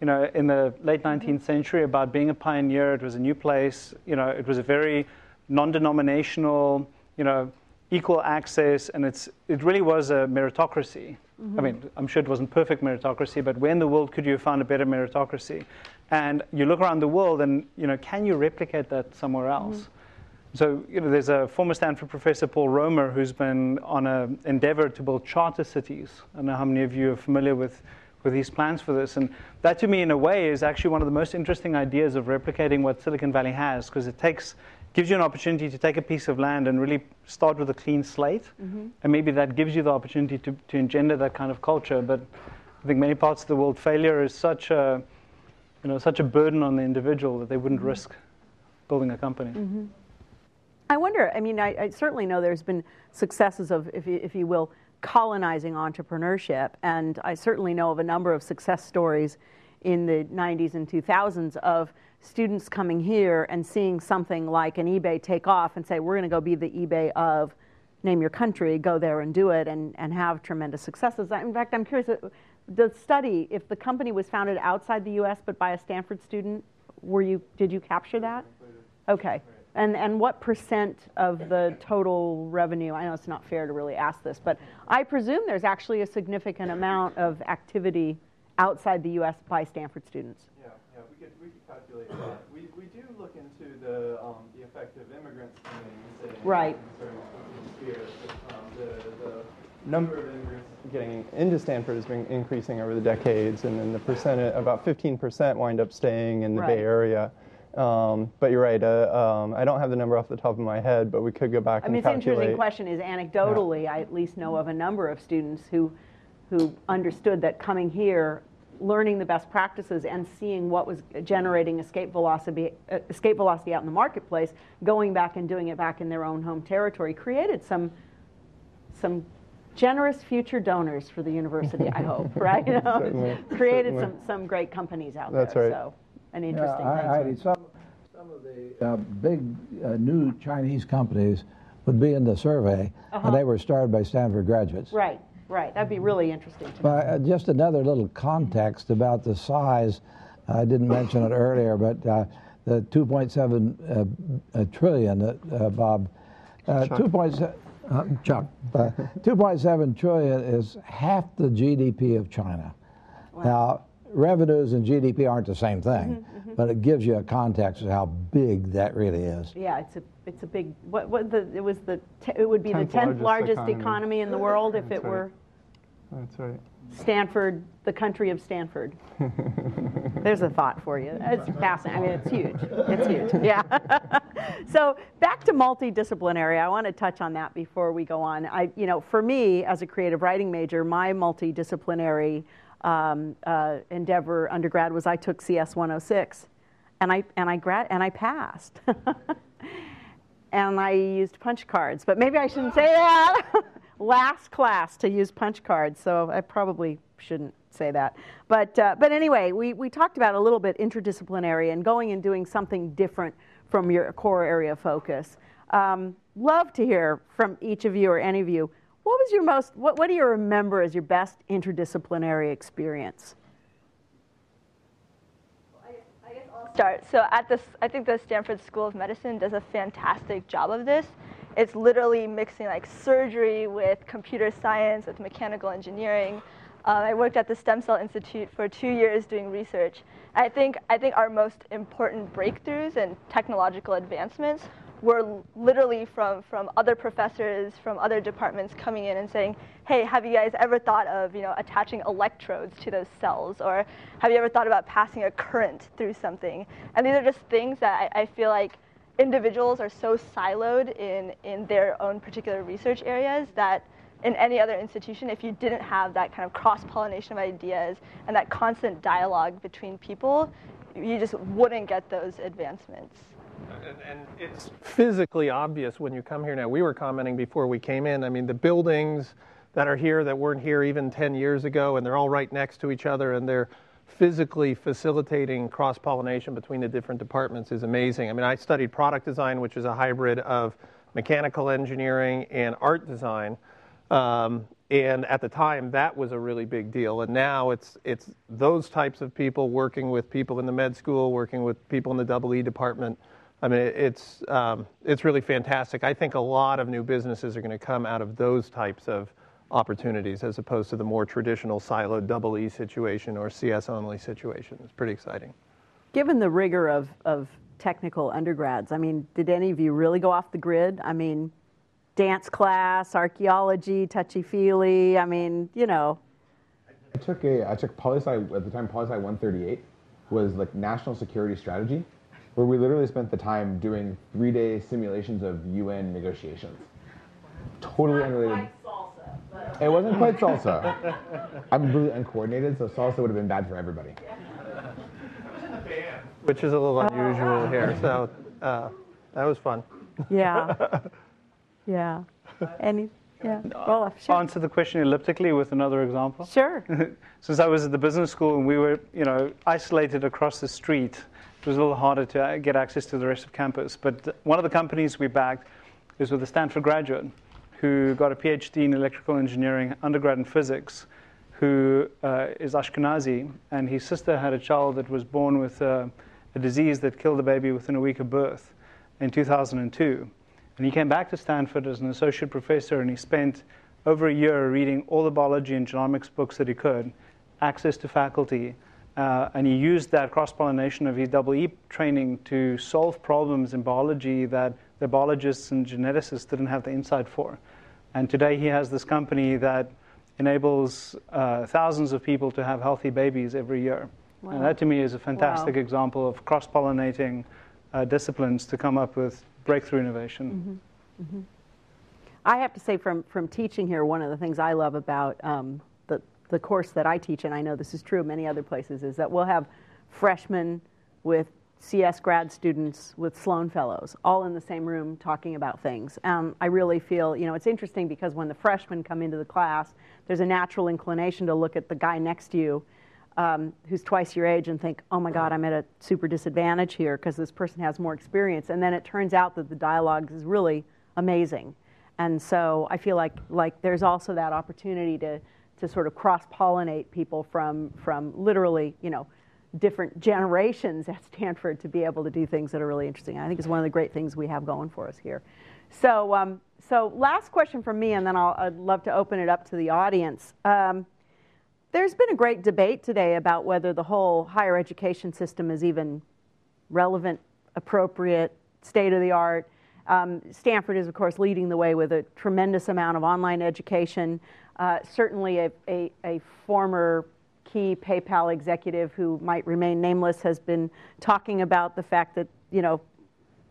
[SPEAKER 7] you know, in the late 19th century about being a pioneer. It was a new place. You know, it was a very non-denominational, you know, equal access, and it's it really was a meritocracy. Mm-hmm. I mean, I'm sure it wasn't perfect meritocracy, but where in the world could you have found a better meritocracy? And you look around the world, and you know, can you replicate that somewhere else? Mm-hmm. So, you know, there's a former Stanford professor, Paul Romer, who's been on an endeavor to build charter cities. I don't know how many of you are familiar with, with these plans for this. And that, to me, in a way, is actually one of the most interesting ideas of replicating what Silicon Valley has, because it takes gives you an opportunity to take a piece of land and really start with a clean slate. Mm-hmm. And maybe that gives you the opportunity to, to engender that kind of culture. But I think many parts of the world, failure is such a, you know, such a burden on the individual that they wouldn't mm-hmm. risk building a company.
[SPEAKER 1] Mm-hmm. I wonder, I mean, I, I, certainly know there's been successes of, if you, if you will, colonizing entrepreneurship. And I certainly know of a number of success stories in the 90s and 2000s of students coming here and seeing something like an eBay take off and say, we're going to go be the eBay of name your country, go there and do it and, and have tremendous successes. In fact, I'm curious, uh, the study, if the company was founded outside the US but by a Stanford student, were you, did you capture that? Okay. And, and what percent of the total revenue? I know it's not fair to really ask this, but I presume there's actually a significant amount of activity outside the US by Stanford students.
[SPEAKER 3] Yeah, yeah, we could, we could calculate that. We, we do look into the, um, the effect of immigrants coming in
[SPEAKER 1] right.
[SPEAKER 3] certain spheres. Um, the, the number of immigrants getting into Stanford has been increasing over the decades, and then the percent, about 15% wind up staying in the
[SPEAKER 1] right.
[SPEAKER 3] Bay Area. Um, but you're right. Uh, um, I don't have the number off the top of my head, but we could go back
[SPEAKER 1] I
[SPEAKER 3] and
[SPEAKER 1] mean,
[SPEAKER 3] calculate.
[SPEAKER 1] it's an interesting question. Is anecdotally, yeah. I at least know of a number of students who who understood that coming here, learning the best practices and seeing what was generating escape velocity, uh, escape velocity out in the marketplace, going back and doing it back in their own home territory, created some, some generous future donors for the university, I hope, [laughs] right? [laughs] You know, certainly, created certainly. some, some great companies out
[SPEAKER 3] That's
[SPEAKER 1] there.
[SPEAKER 3] Right.
[SPEAKER 1] So, an interesting
[SPEAKER 2] yeah, I, I, some, some of the uh, big uh, new Chinese companies would be in the survey, uh-huh. and they were started by Stanford graduates.
[SPEAKER 1] Right. Right, that'd be really interesting to
[SPEAKER 2] know. Uh, just another little context about the size. I didn't mention it earlier, but uh, the 2.7 uh, trillion, uh, Bob. Uh, 2.7 Chuck. Uh, [laughs] 2.7 trillion is half the GDP of China. Wow. Now, revenues and GDP aren't the same thing, mm-hmm, mm-hmm. but it gives you a context of how big that really is.
[SPEAKER 1] Yeah, it's a it's a big. What what the it was the it would be the tenth largest, largest economy. economy. in the world if
[SPEAKER 3] That's
[SPEAKER 1] it right. were.
[SPEAKER 3] That's right.
[SPEAKER 1] Stanford, the country of Stanford. [laughs] There's a thought for you. It's fascinating. I mean, it's huge. It's huge. Yeah. [laughs] so back to multidisciplinary. I want to touch on that before we go on. I, you know, for me as a creative writing major, my multidisciplinary um, uh, endeavor undergrad was I took CS 106, and I and I grad and I passed. [laughs] and I used punch cards, but maybe I shouldn't say that. [laughs] Last class to use punch cards, so I probably shouldn't say that. But, uh, but anyway, we, we talked about a little bit interdisciplinary and going and doing something different from your core area of focus. Um, love to hear from each of you or any of you. What was your most, what, what do you remember as your best interdisciplinary experience?
[SPEAKER 5] I I guess I'll start. So at this, I think the Stanford School of Medicine does a fantastic job of this. It's literally mixing like surgery with computer science, with mechanical engineering. Uh, I worked at the Stem Cell Institute for two years doing research. I think, I think our most important breakthroughs and technological advancements were literally from, from other professors from other departments coming in and saying, hey, have you guys ever thought of you know, attaching electrodes to those cells? Or have you ever thought about passing a current through something? And these are just things that I, I feel like individuals are so siloed in, in their own particular research areas that in any other institution, if you didn't have that kind of cross-pollination of ideas and that constant dialogue between people, you just wouldn't get those advancements.
[SPEAKER 4] And, and, it's physically obvious when you come here now. We were commenting before we came in. I mean, the buildings that are here that weren't here even 10 years ago, and they're all right next to each other, and they're physically facilitating cross pollination between the different departments is amazing. I mean, I studied product design, which is a hybrid of mechanical engineering and art design. Um, and at the time, that was a really big deal. And now it's it's those types of people working with people in the med school, working with people in the double E department, I mean, it's, um, it's really fantastic. I think a lot of new businesses are going to come out of those types of opportunities as opposed to the more traditional siloed double E situation or CS only situation. It's pretty exciting.
[SPEAKER 1] Given the rigor of, of technical undergrads, I mean, did any of you really go off the grid? I mean, dance class, archaeology, touchy feely. I mean, you know.
[SPEAKER 6] I took a I took poli sci at the time poli sci 138 was like national security strategy where we literally spent the time doing three day simulations of UN negotiations. Totally unrelated. Salsa, it wasn't quite salsa. I'm really uncoordinated, so salsa would have been bad for everybody.
[SPEAKER 4] Which is a little unusual here, so uh, that was fun.
[SPEAKER 1] Yeah. [laughs] Yeah. Any? Yeah.
[SPEAKER 7] Well, uh, sure. Answer the question elliptically with another example.
[SPEAKER 1] Sure. [laughs]
[SPEAKER 7] Since I was at the business school and we were, you know, isolated across the street it was a little harder to get access to the rest of campus. But one of the companies we backed is with a Stanford graduate who got a PhD in electrical engineering, undergrad in physics, who uh, is Ashkenazi, and his sister had a child that was born with a disease that killed the baby within a week of birth in 2002. And he came back to Stanford as an associate professor, and he spent over a year reading all the biology and genomics books that he could, access to faculty, uh, and he used that cross pollination of his double E training to solve problems in biology that the biologists and geneticists didn't have the insight for. And today he has this company that enables uh, thousands of people to have healthy babies every year. Wow. And that to me is a fantastic wow. example of cross pollinating uh, disciplines to come up with breakthrough innovation. Mm-hmm. Mm-hmm.
[SPEAKER 1] I have to say, from, from teaching here, one of the things I love about um, the course that I teach, and I know this is true many other places, is that we'll have freshmen with CS grad students with Sloan Fellows, all in the same room talking about things. Um, I really feel, you know, it's interesting because when the freshmen come into the class, there's a natural inclination to look at the guy next to you um, who's twice your age and think, oh my God, I'm at a super disadvantage here because this person has more experience. And then it turns out that the dialogue is really amazing. And so I feel like, like there's also that opportunity to to sort of cross-pollinate people from, from literally, you know, different generations at Stanford to be able to do things that are really interesting. I think it's one of the great things we have going for us here. So, um, so last question from me, and then i would love to open it up to the audience. Um, there's been a great debate today about whether the whole higher education system is even relevant, appropriate, state of the art. Um, Stanford is, of course, leading the way with a tremendous amount of online education. Uh, certainly, a, a, a, former key PayPal executive who might remain nameless has been talking about the fact that you know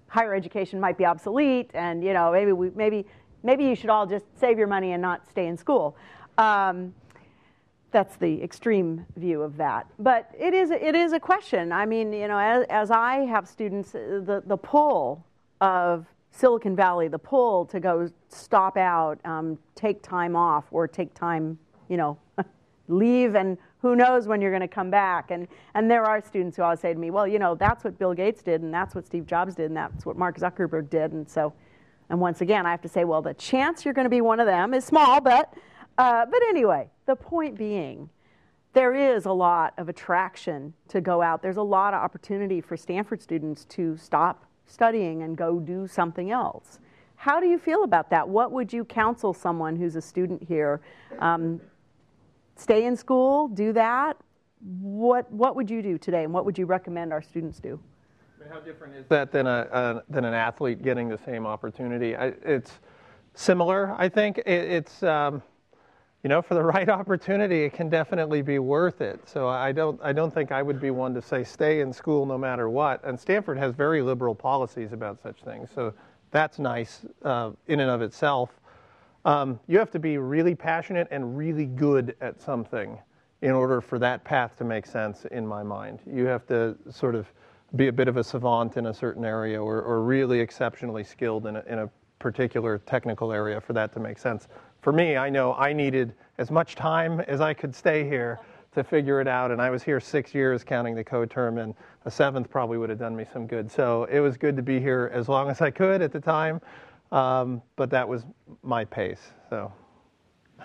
[SPEAKER 1] higher education might be obsolete, and you know maybe we, maybe maybe you should all just save your money and not stay in school. Um, that's the extreme view of that. But it is it is a question. I mean, you know, as, as I have students, uh, the the pull of Silicon Valley, the pull to go stop out, um, take time off, or take time, you know, [laughs] leave, and who knows when you're going to come back. And, and there are students who always say to me, well, you know, that's what Bill Gates did, and that's what Steve Jobs did, and that's what Mark Zuckerberg did. And so And once again, I have to say, well, the chance you're going to be one of them is small, but, uh, but anyway, the point being, there is a lot of attraction to go out. There's a lot of opportunity for Stanford students to stop studying and go do something else. How do you feel about that? What would you counsel someone who's a student here? Um, stay in school, do that? What, what would you do today, and what would you recommend our students do?
[SPEAKER 4] How different is that than, a, a than an athlete getting the same opportunity? I, it's similar, I think. It, it's, um, you know, for the [laughs] right opportunity, it can definitely be worth it. So I don't, I don't think I would be one to say stay in school no matter what. And Stanford has very liberal policies about such things. So that's nice uh, in and of itself. Um, you have to be really passionate and really good at something in order for that path to make sense in my mind. You have to sort of be a bit of a savant in a certain area or, or really exceptionally skilled in a, in a particular technical area for that to make sense. For me, I know I needed as much time as I could stay here to figure it out. And I was here six years counting the co-term, and a seventh probably would have done me some good. So it was good to be here as long as I could at the time, um, but that was my pace. So.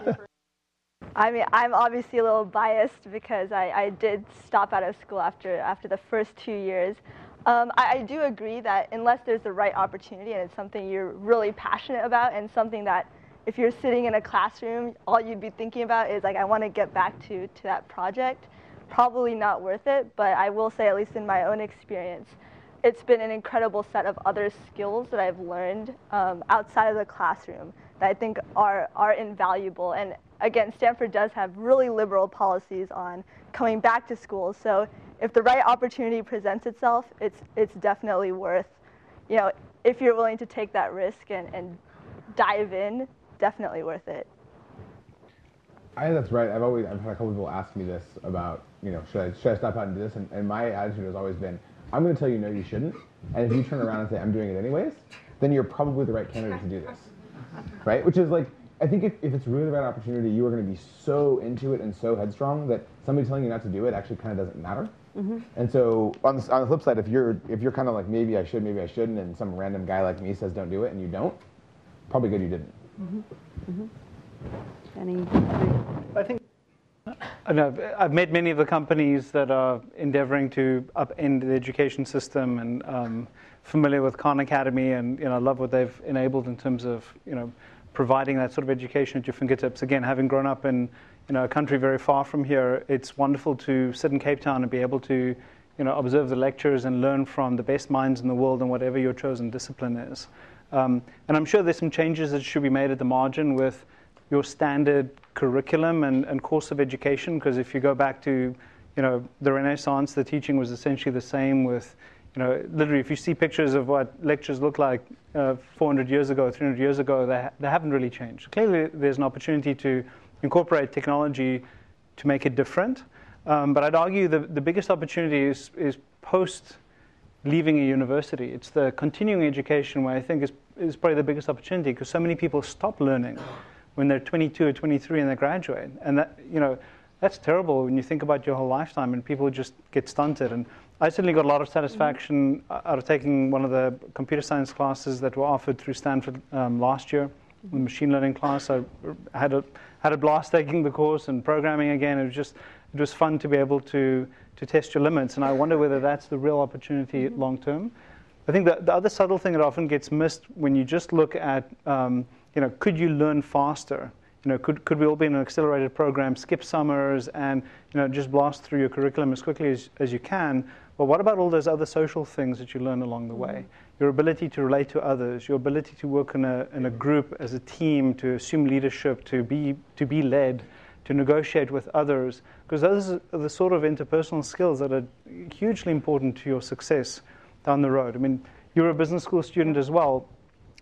[SPEAKER 4] [laughs]
[SPEAKER 5] I mean, I'm obviously a little biased because I, I did stop out of school after, after the first two years. Um, I, I, do agree that unless there's the right opportunity and it's something you're really passionate about and something that if you're sitting in a classroom, all you'd be thinking about is like, I want to get back to, to that project, probably not worth it. But I will say, at least in my own experience, it's been an incredible set of other skills that I've learned um, outside of the classroom that I think are, are invaluable. And again, Stanford does have really liberal policies on coming back to school. So if the right opportunity presents itself, it's, it's definitely worth, you know, if you're willing to take that risk and, and dive in, definitely worth it.
[SPEAKER 6] I think that's right. I've always I've had a couple people ask me this about you know should I should I stop out and do this and, and my attitude has always been I'm going to tell you no you shouldn't and if you turn around and say I'm doing it anyways then you're probably the right candidate to do this right which is like I think if, if it's really the right opportunity, you are going to be so into it and so headstrong that somebody telling you not to do it actually kind of doesn't matter. Mm-hmm. And so on the, on the flip side, if you're if you're kind of like maybe I should, maybe I shouldn't, and some random guy like me says don't do it, and you don't, probably good you didn't. Mm-hmm.
[SPEAKER 1] Mm-hmm. Any?
[SPEAKER 7] I think. I know, I've met many of the companies that are endeavoring to upend the education system and um, familiar with Khan Academy and you know, I love what they've enabled in terms of you know, providing that sort of education at your fingertips. Again, having grown up in you know, a country very far from here, it's wonderful to sit in Cape Town and be able to you know, observe the lectures and learn from the best minds in the world in whatever your chosen discipline is. Um, and I'm sure there's some changes that should be made at the margin with your standard curriculum and, and course of education, because if you go back to you know, the Renaissance, the teaching was essentially the same with you know, literally, if you see pictures of what lectures look like uh, 400 years ago, 300 years ago, they, ha- they haven't really changed. Clearly, there's an opportunity to incorporate technology to make it different. Um, but I'd argue the, the biggest opportunity is, is post leaving a university. It's the continuing education where I think is, is probably the biggest opportunity because so many people stop learning when they're 22 or 23 and they graduate. And that, you know, that's terrible when you think about your whole lifetime and people just get stunted. And I certainly got a lot of satisfaction mm-hmm. out of taking one of the computer science classes that were offered through Stanford um, last year, the mm-hmm. machine learning class. I had a had a blast taking the course and programming again. It was just it was fun to be able to to test your limits, and I wonder whether that's the real opportunity mm-hmm. long term. I think that the other subtle thing that often gets missed when you just look at um, you know could you learn faster you know, could, could we all be in an accelerated program, skip summers, and you know, just blast through your curriculum as quickly as, as you can? But what about all those other social things that you learn along the way? Your ability to relate to others, your ability to work in a, in a group as a team, to assume leadership, to be, to be led, to negotiate with others, because those are the sort of interpersonal skills that are hugely important to your success down the road. I mean, you're a business school student as well.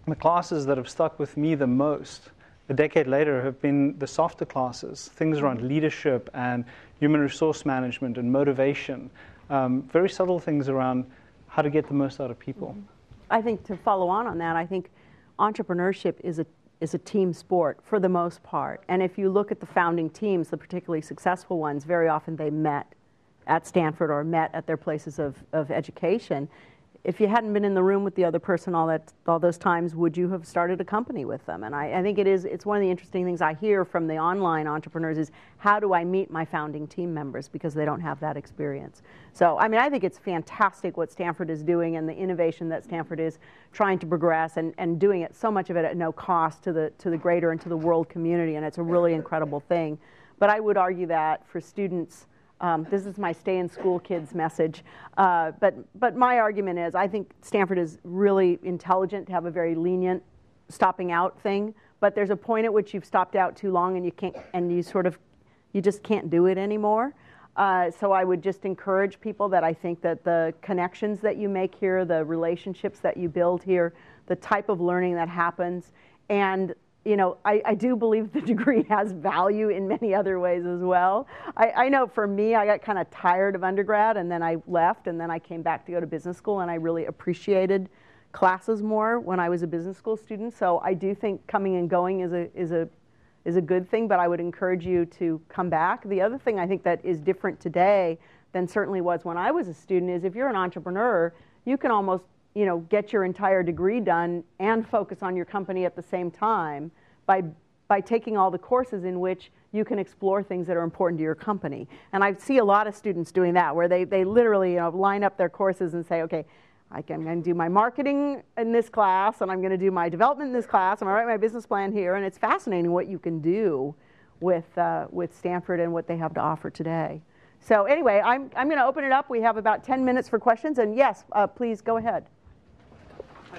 [SPEAKER 7] The classes that have stuck with me the most a decade later have been the softer classes, things around leadership and human resource management and motivation um, very subtle things around how to get the most out of people. Mm-hmm.
[SPEAKER 1] I think to follow on on that, I think entrepreneurship is a is a team sport for the most part. And if you look at the founding teams, the particularly successful ones, very often they met at Stanford or met at their places of, of education. If you hadn't been in the room with the other person all that all those times, would you have started a company with them? And I, I, think it is it's one of the interesting things I hear from the online entrepreneurs is how do I meet my founding team members because they don't have that experience. So I mean I think it's fantastic what Stanford is doing and the innovation that Stanford is trying to progress and, and doing it so much of it at no cost to the to the greater and to the world community and it's a really incredible thing. But I would argue that for students um, this is my stay in school kids message. Uh, but, but my argument is I think Stanford is really intelligent to have a very lenient stopping out thing. But there's a point at which you've stopped out too long and you can't, and you sort of, you just can't do it anymore. Uh, so I would just encourage people that I think that the connections that you make here, the relationships that you build here, the type of learning that happens, and you know, I, I, do believe the [laughs] degree has value in many other ways as well. I, I know for me, I got kind of tired of undergrad and then I left and then I came back to go to business school and I really appreciated classes more when I was a business school student. So I do think coming and going is a, is a, is a good thing, but I would encourage you to come back. The other thing I think that is different today than certainly was when I was a student is if you're an entrepreneur, you can almost you know, get your entire degree done and focus on your company at the same time by, by taking all the courses in which you can explore things that are important to your company. And I see a lot of students doing that, where they, they literally you know, line up their courses and say, okay, I'm going to do my marketing in this class, and I'm going to do my development in this class, I'm going to write my business plan here. And it's fascinating what you can do with, uh, with Stanford and what they have to offer today. So anyway, I'm, I'm going to open it up. We have about 10 minutes for questions. And yes, uh, please go ahead.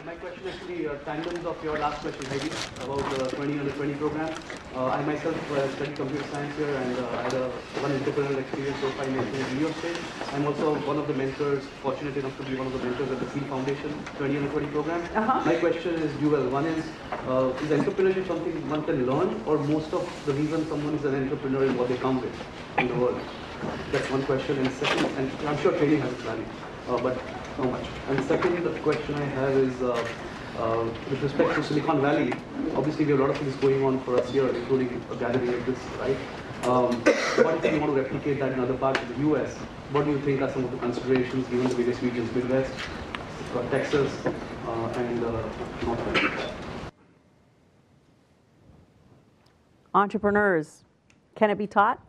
[SPEAKER 8] My question is actually uh, tandems of your last question, Heidi, about the 20 under 20 program. Uh, I myself uh, studied computer science here and uh, had a one entrepreneurial experience so far in New York State. I'm also one of the mentors, fortunate enough to be one of the mentors at the Thiel Foundation 20 under 20 program. -huh. My question is dual. One is, uh, is entrepreneurship something one can learn or most of the reason someone is an entrepreneur is what they come with in the world? That's one question. And second, and I'm sure training has its value, uh, but so much. And second, the question I have is uh, uh, with respect to Silicon Valley. Obviously, we have a lot of things going on for us here, including a gathering like this, right? Um, what if you want to replicate that in other parts of the U.S.? What do you think are some of the considerations given the various regions, Midwest, uh, Texas, uh, and uh, North
[SPEAKER 1] Entrepreneurs, can it be taught?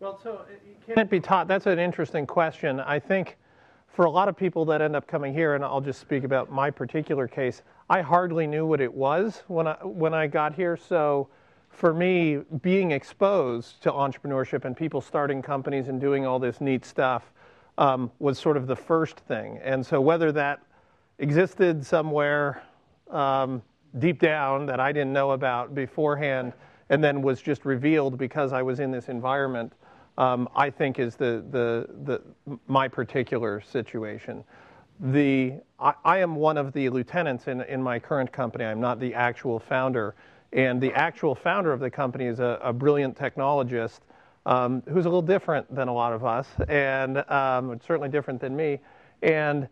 [SPEAKER 4] Well, so it can it be taught? That's an interesting question. I think for a lot of people that end up coming here, and I'll just speak about my particular case, I hardly knew what it was when I, when I got here. So for me, being exposed to entrepreneurship and people starting companies and doing all this neat stuff um, was sort of the first thing. And so whether that existed somewhere um, deep down that I didn't know about beforehand and then was just revealed because I was in this environment um, I think is the, the, the, my particular situation. The, I, I, am one of the lieutenants in, in my current company. I'm not the actual founder. And the actual founder of the company is a, a brilliant technologist um, who's a little different than a lot of us, and um, certainly different than me. And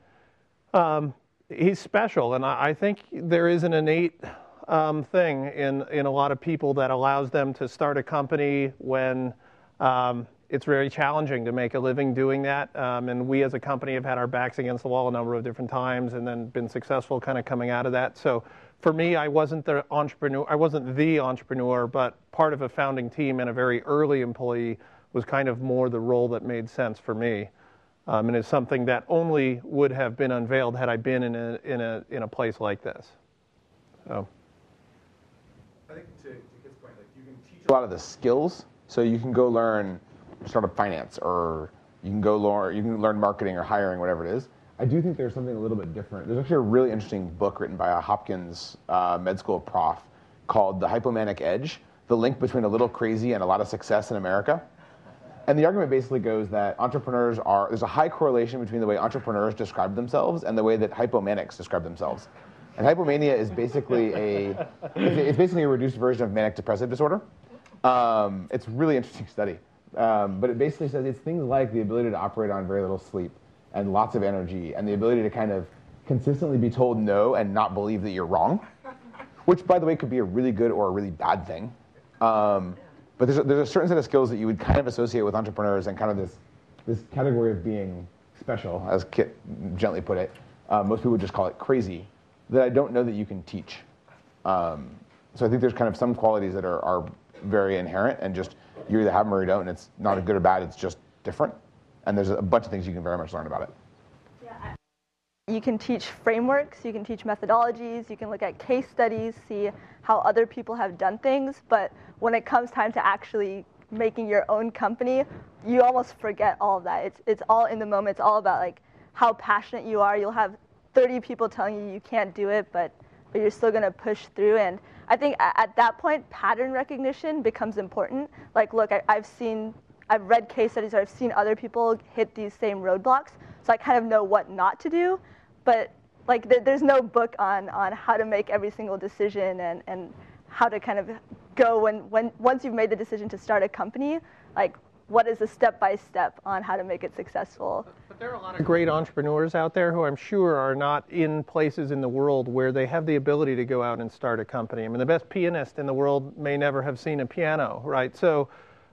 [SPEAKER 4] um, he's special, and I, I, think there is an innate um, thing in, in a lot of people that allows them to start a company when um, it's very challenging to make a living doing that. Um, and we as a company have had our backs against the wall a number of different times and then been successful kind of coming out of that. So for me, I wasn't the entrepreneur, I wasn't the entrepreneur, but part of a founding team and a very early employee was kind of more the role that made sense for me. Um, and it's something that only would have been unveiled had I been in a, in a, in a place like this. So.
[SPEAKER 6] I think to, to Kit's point, like you can teach a lot of the skills so you can go learn startup finance or you can go learn, you can learn marketing or hiring, whatever it is. I do think there's something a little bit different. There's actually a really interesting book written by a Hopkins uh, med school prof called The Hypomanic Edge, the link between a little crazy and a lot of success in America. And the argument basically goes that entrepreneurs are, there's a high correlation between the way entrepreneurs describe themselves and the way that hypomanics describe themselves. And hypomania is basically a, it's basically a reduced version of manic depressive disorder. Um, it's a really interesting [laughs] study. Um, but it basically says it's things like the ability to operate on very little sleep and lots of energy and the ability to kind of consistently be told no and not believe that you're wrong, [laughs] which, by the way, could be a really good or a really bad thing. Um, but there's a, there's a certain set of skills that you would kind of associate with entrepreneurs and kind of this, this category of being special, as Kit gently put it. Uh, most people would just call it crazy. That I don't know that you can teach. Um, so I think there's kind of some qualities that are, are very inherent and just you either have them or you don't. And it's not a good or bad. It's just different. And there's a bunch of things you can very much learn about it.
[SPEAKER 5] You can teach frameworks, you can teach methodologies, you can look at case studies, see how other people have done things. But when it comes time to actually making your own company, you almost forget all of that. It's, it's all in the moment. It's all about like how passionate you are. You'll have 30 people telling you you can't do it, but, but you're still going to push through. And I think at, at, that point, pattern recognition becomes important. Like, look, I, I've seen, I've read case studies, or I've seen other people hit these same roadblocks, so I kind of know what not to do but like there, there's no book on, on how to make every single decision and, and how to kind of go when, when once you've made the decision to start a company, like what is the step by step on how to make it successful.
[SPEAKER 4] There are a lot of great entrepreneurs out there who I'm sure are not in places in the world where they have the ability to go out and start a company. I mean, the best pianist in the world may never have seen a piano, right? So,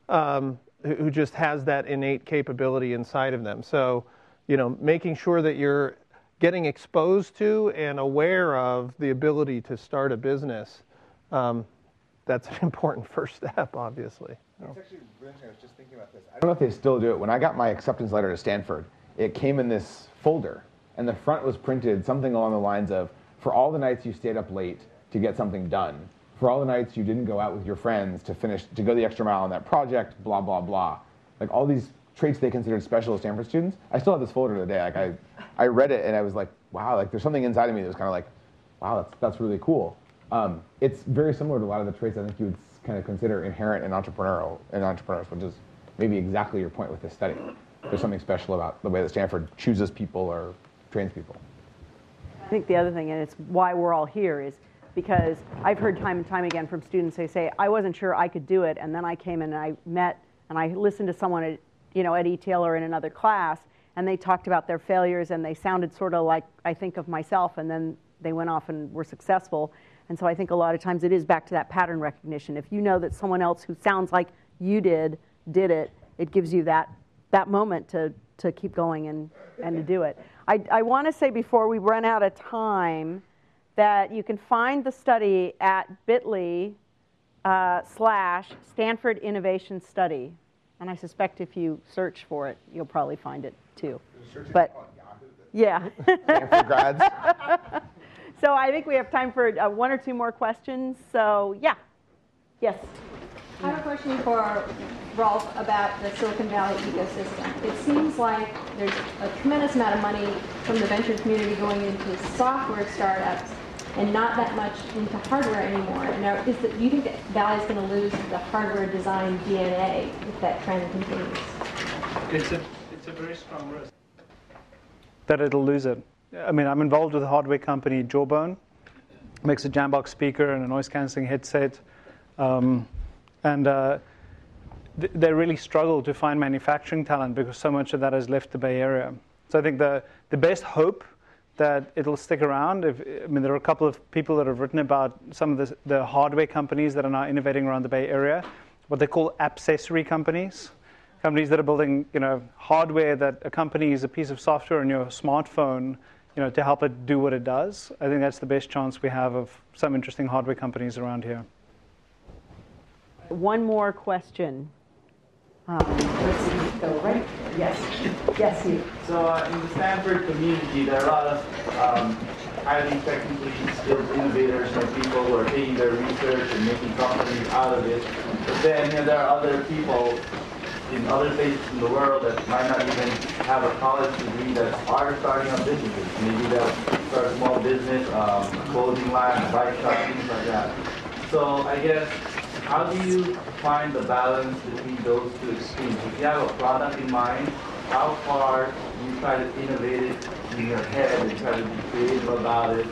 [SPEAKER 4] um, who just has that innate capability inside of them. So, you know, making sure that you're getting exposed to and aware of the ability to start a business, um, that's an [laughs] important first step, obviously.
[SPEAKER 6] It's actually really. I was just thinking about this. I don't know if they still do it. When I got my acceptance letter to Stanford, it came in this folder, and the front was printed something along the lines of, for all the nights you stayed up late to get something done, for all the nights you didn't go out with your friends to finish, to go the extra mile on that project, blah, blah, blah. Like all these traits they considered special as Stanford students. I still have this folder today. Like I, I read it and I was like, wow, like there's something inside of me that was kind of like, wow, that's, that's really cool. Um, it's very similar to a lot of the traits I think you would kind of consider inherent in entrepreneurial in entrepreneurs, which is maybe exactly your point with this study. There's something special about the way that Stanford chooses people or trains people.
[SPEAKER 1] I think the other thing, and it's why we're all here, is because I've heard time and time again from students they say, I wasn't sure I could do it, and then I came in and I met and I listened to someone at you know, ETL in another class, and they talked about their failures, and they sounded sort of like I think of myself, and then they went off and were successful. And so I think a lot of times it is back to that pattern recognition. If you know that someone else who sounds like you did did it, it gives you that that moment to to keep going and and to do it. I, I want to say before we run out of time that you can find the study at bit.ly uh, slash Stanford Innovation Study. And I suspect if you search for it, you'll probably find it too. But yeah. [laughs]
[SPEAKER 6] Stanford grads. [laughs]
[SPEAKER 1] so I think we have time for uh, one or two more questions. So yeah, yes.
[SPEAKER 9] I have a question for Roelof about the Silicon Valley ecosystem. It seems like there's a tremendous amount of money from the venture community going into software startups and not that much into hardware anymore. Now, is the, do you think that Valley is going to lose the hardware design DNA if that trend continues?
[SPEAKER 7] It's a, it's a very strong risk that it'll lose it. I mean, I'm involved with a hardware company, Jawbone, makes a Jambox speaker and a noise cancelling headset, um, and uh, th- they really struggle to find manufacturing talent because so much of that has left the Bay Area. So I think the the best hope that it'll stick around. If, I mean, there are a couple of people that have written about some of the, the hardware companies that are now innovating around the Bay Area, what they call accessory companies, companies that are building, you know, hardware that accompanies a piece of software on your smartphone, you know, to help it do what it does. I think that's the best chance we have of some interesting hardware companies around here.
[SPEAKER 1] One more question. Um, let's see, go right. Yes, yes, you.
[SPEAKER 10] So uh, in the Stanford community, there are a lot of um, highly technically skilled innovators and people who are taking their research and making companies out of it. But then you know, there are other people in other places in the world that might not even have a college degree that are starting up businesses. Maybe they'll start a small business, um, clothing line, bike shop, things like that. So I guess how do you find the balance between those two extremes? If you have a product in mind, how far you try to innovate it in your head and try to be creative about it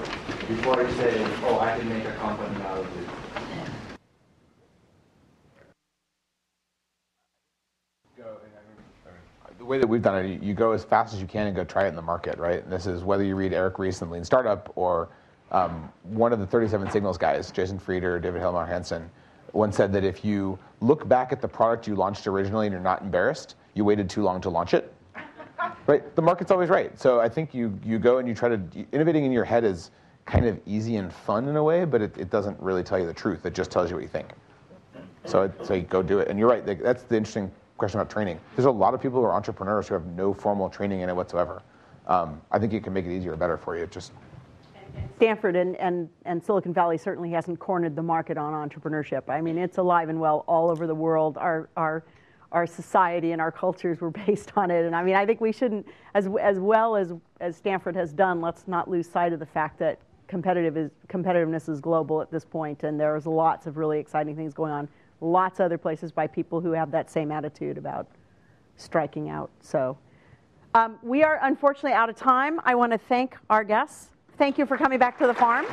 [SPEAKER 10] before you say, oh, I can make a company out of it?
[SPEAKER 6] the way that we've done it, you go as fast as you can and go try it in the market, right? And this is whether you read Eric and Lean Startup or um, one of the 37 Signals guys, Jason Frieder, David Heinemeier Hansson, once said that if you look back at the product you launched originally and you're not embarrassed, you waited too long to launch it. [laughs] Right. The market's always right. So I think you you go and you try to innovating in your head is kind of easy and fun in a way, but it, it doesn't really tell you the truth. It just tells you what you think. So I'd say go do it. And you're right. That's the interesting question about training. There's a lot of people who are entrepreneurs who have no formal training in it whatsoever. Um, I think it can make it easier or better for you. Just
[SPEAKER 1] Stanford and, and, and Silicon Valley certainly hasn't cornered the market on entrepreneurship. I mean, it's alive and well all over the world. Our, our, our society and our cultures were [laughs] based on it. And I mean, I think we shouldn't, as, as well as, as Stanford has done, let's not lose sight of the fact that competitive is, competitiveness is global at this point, and there's lots of really exciting things going on. Lots of other places by people who have that same attitude about striking out. So um, we are unfortunately out of time. I want to thank our guests. Thank you for coming back to the farm.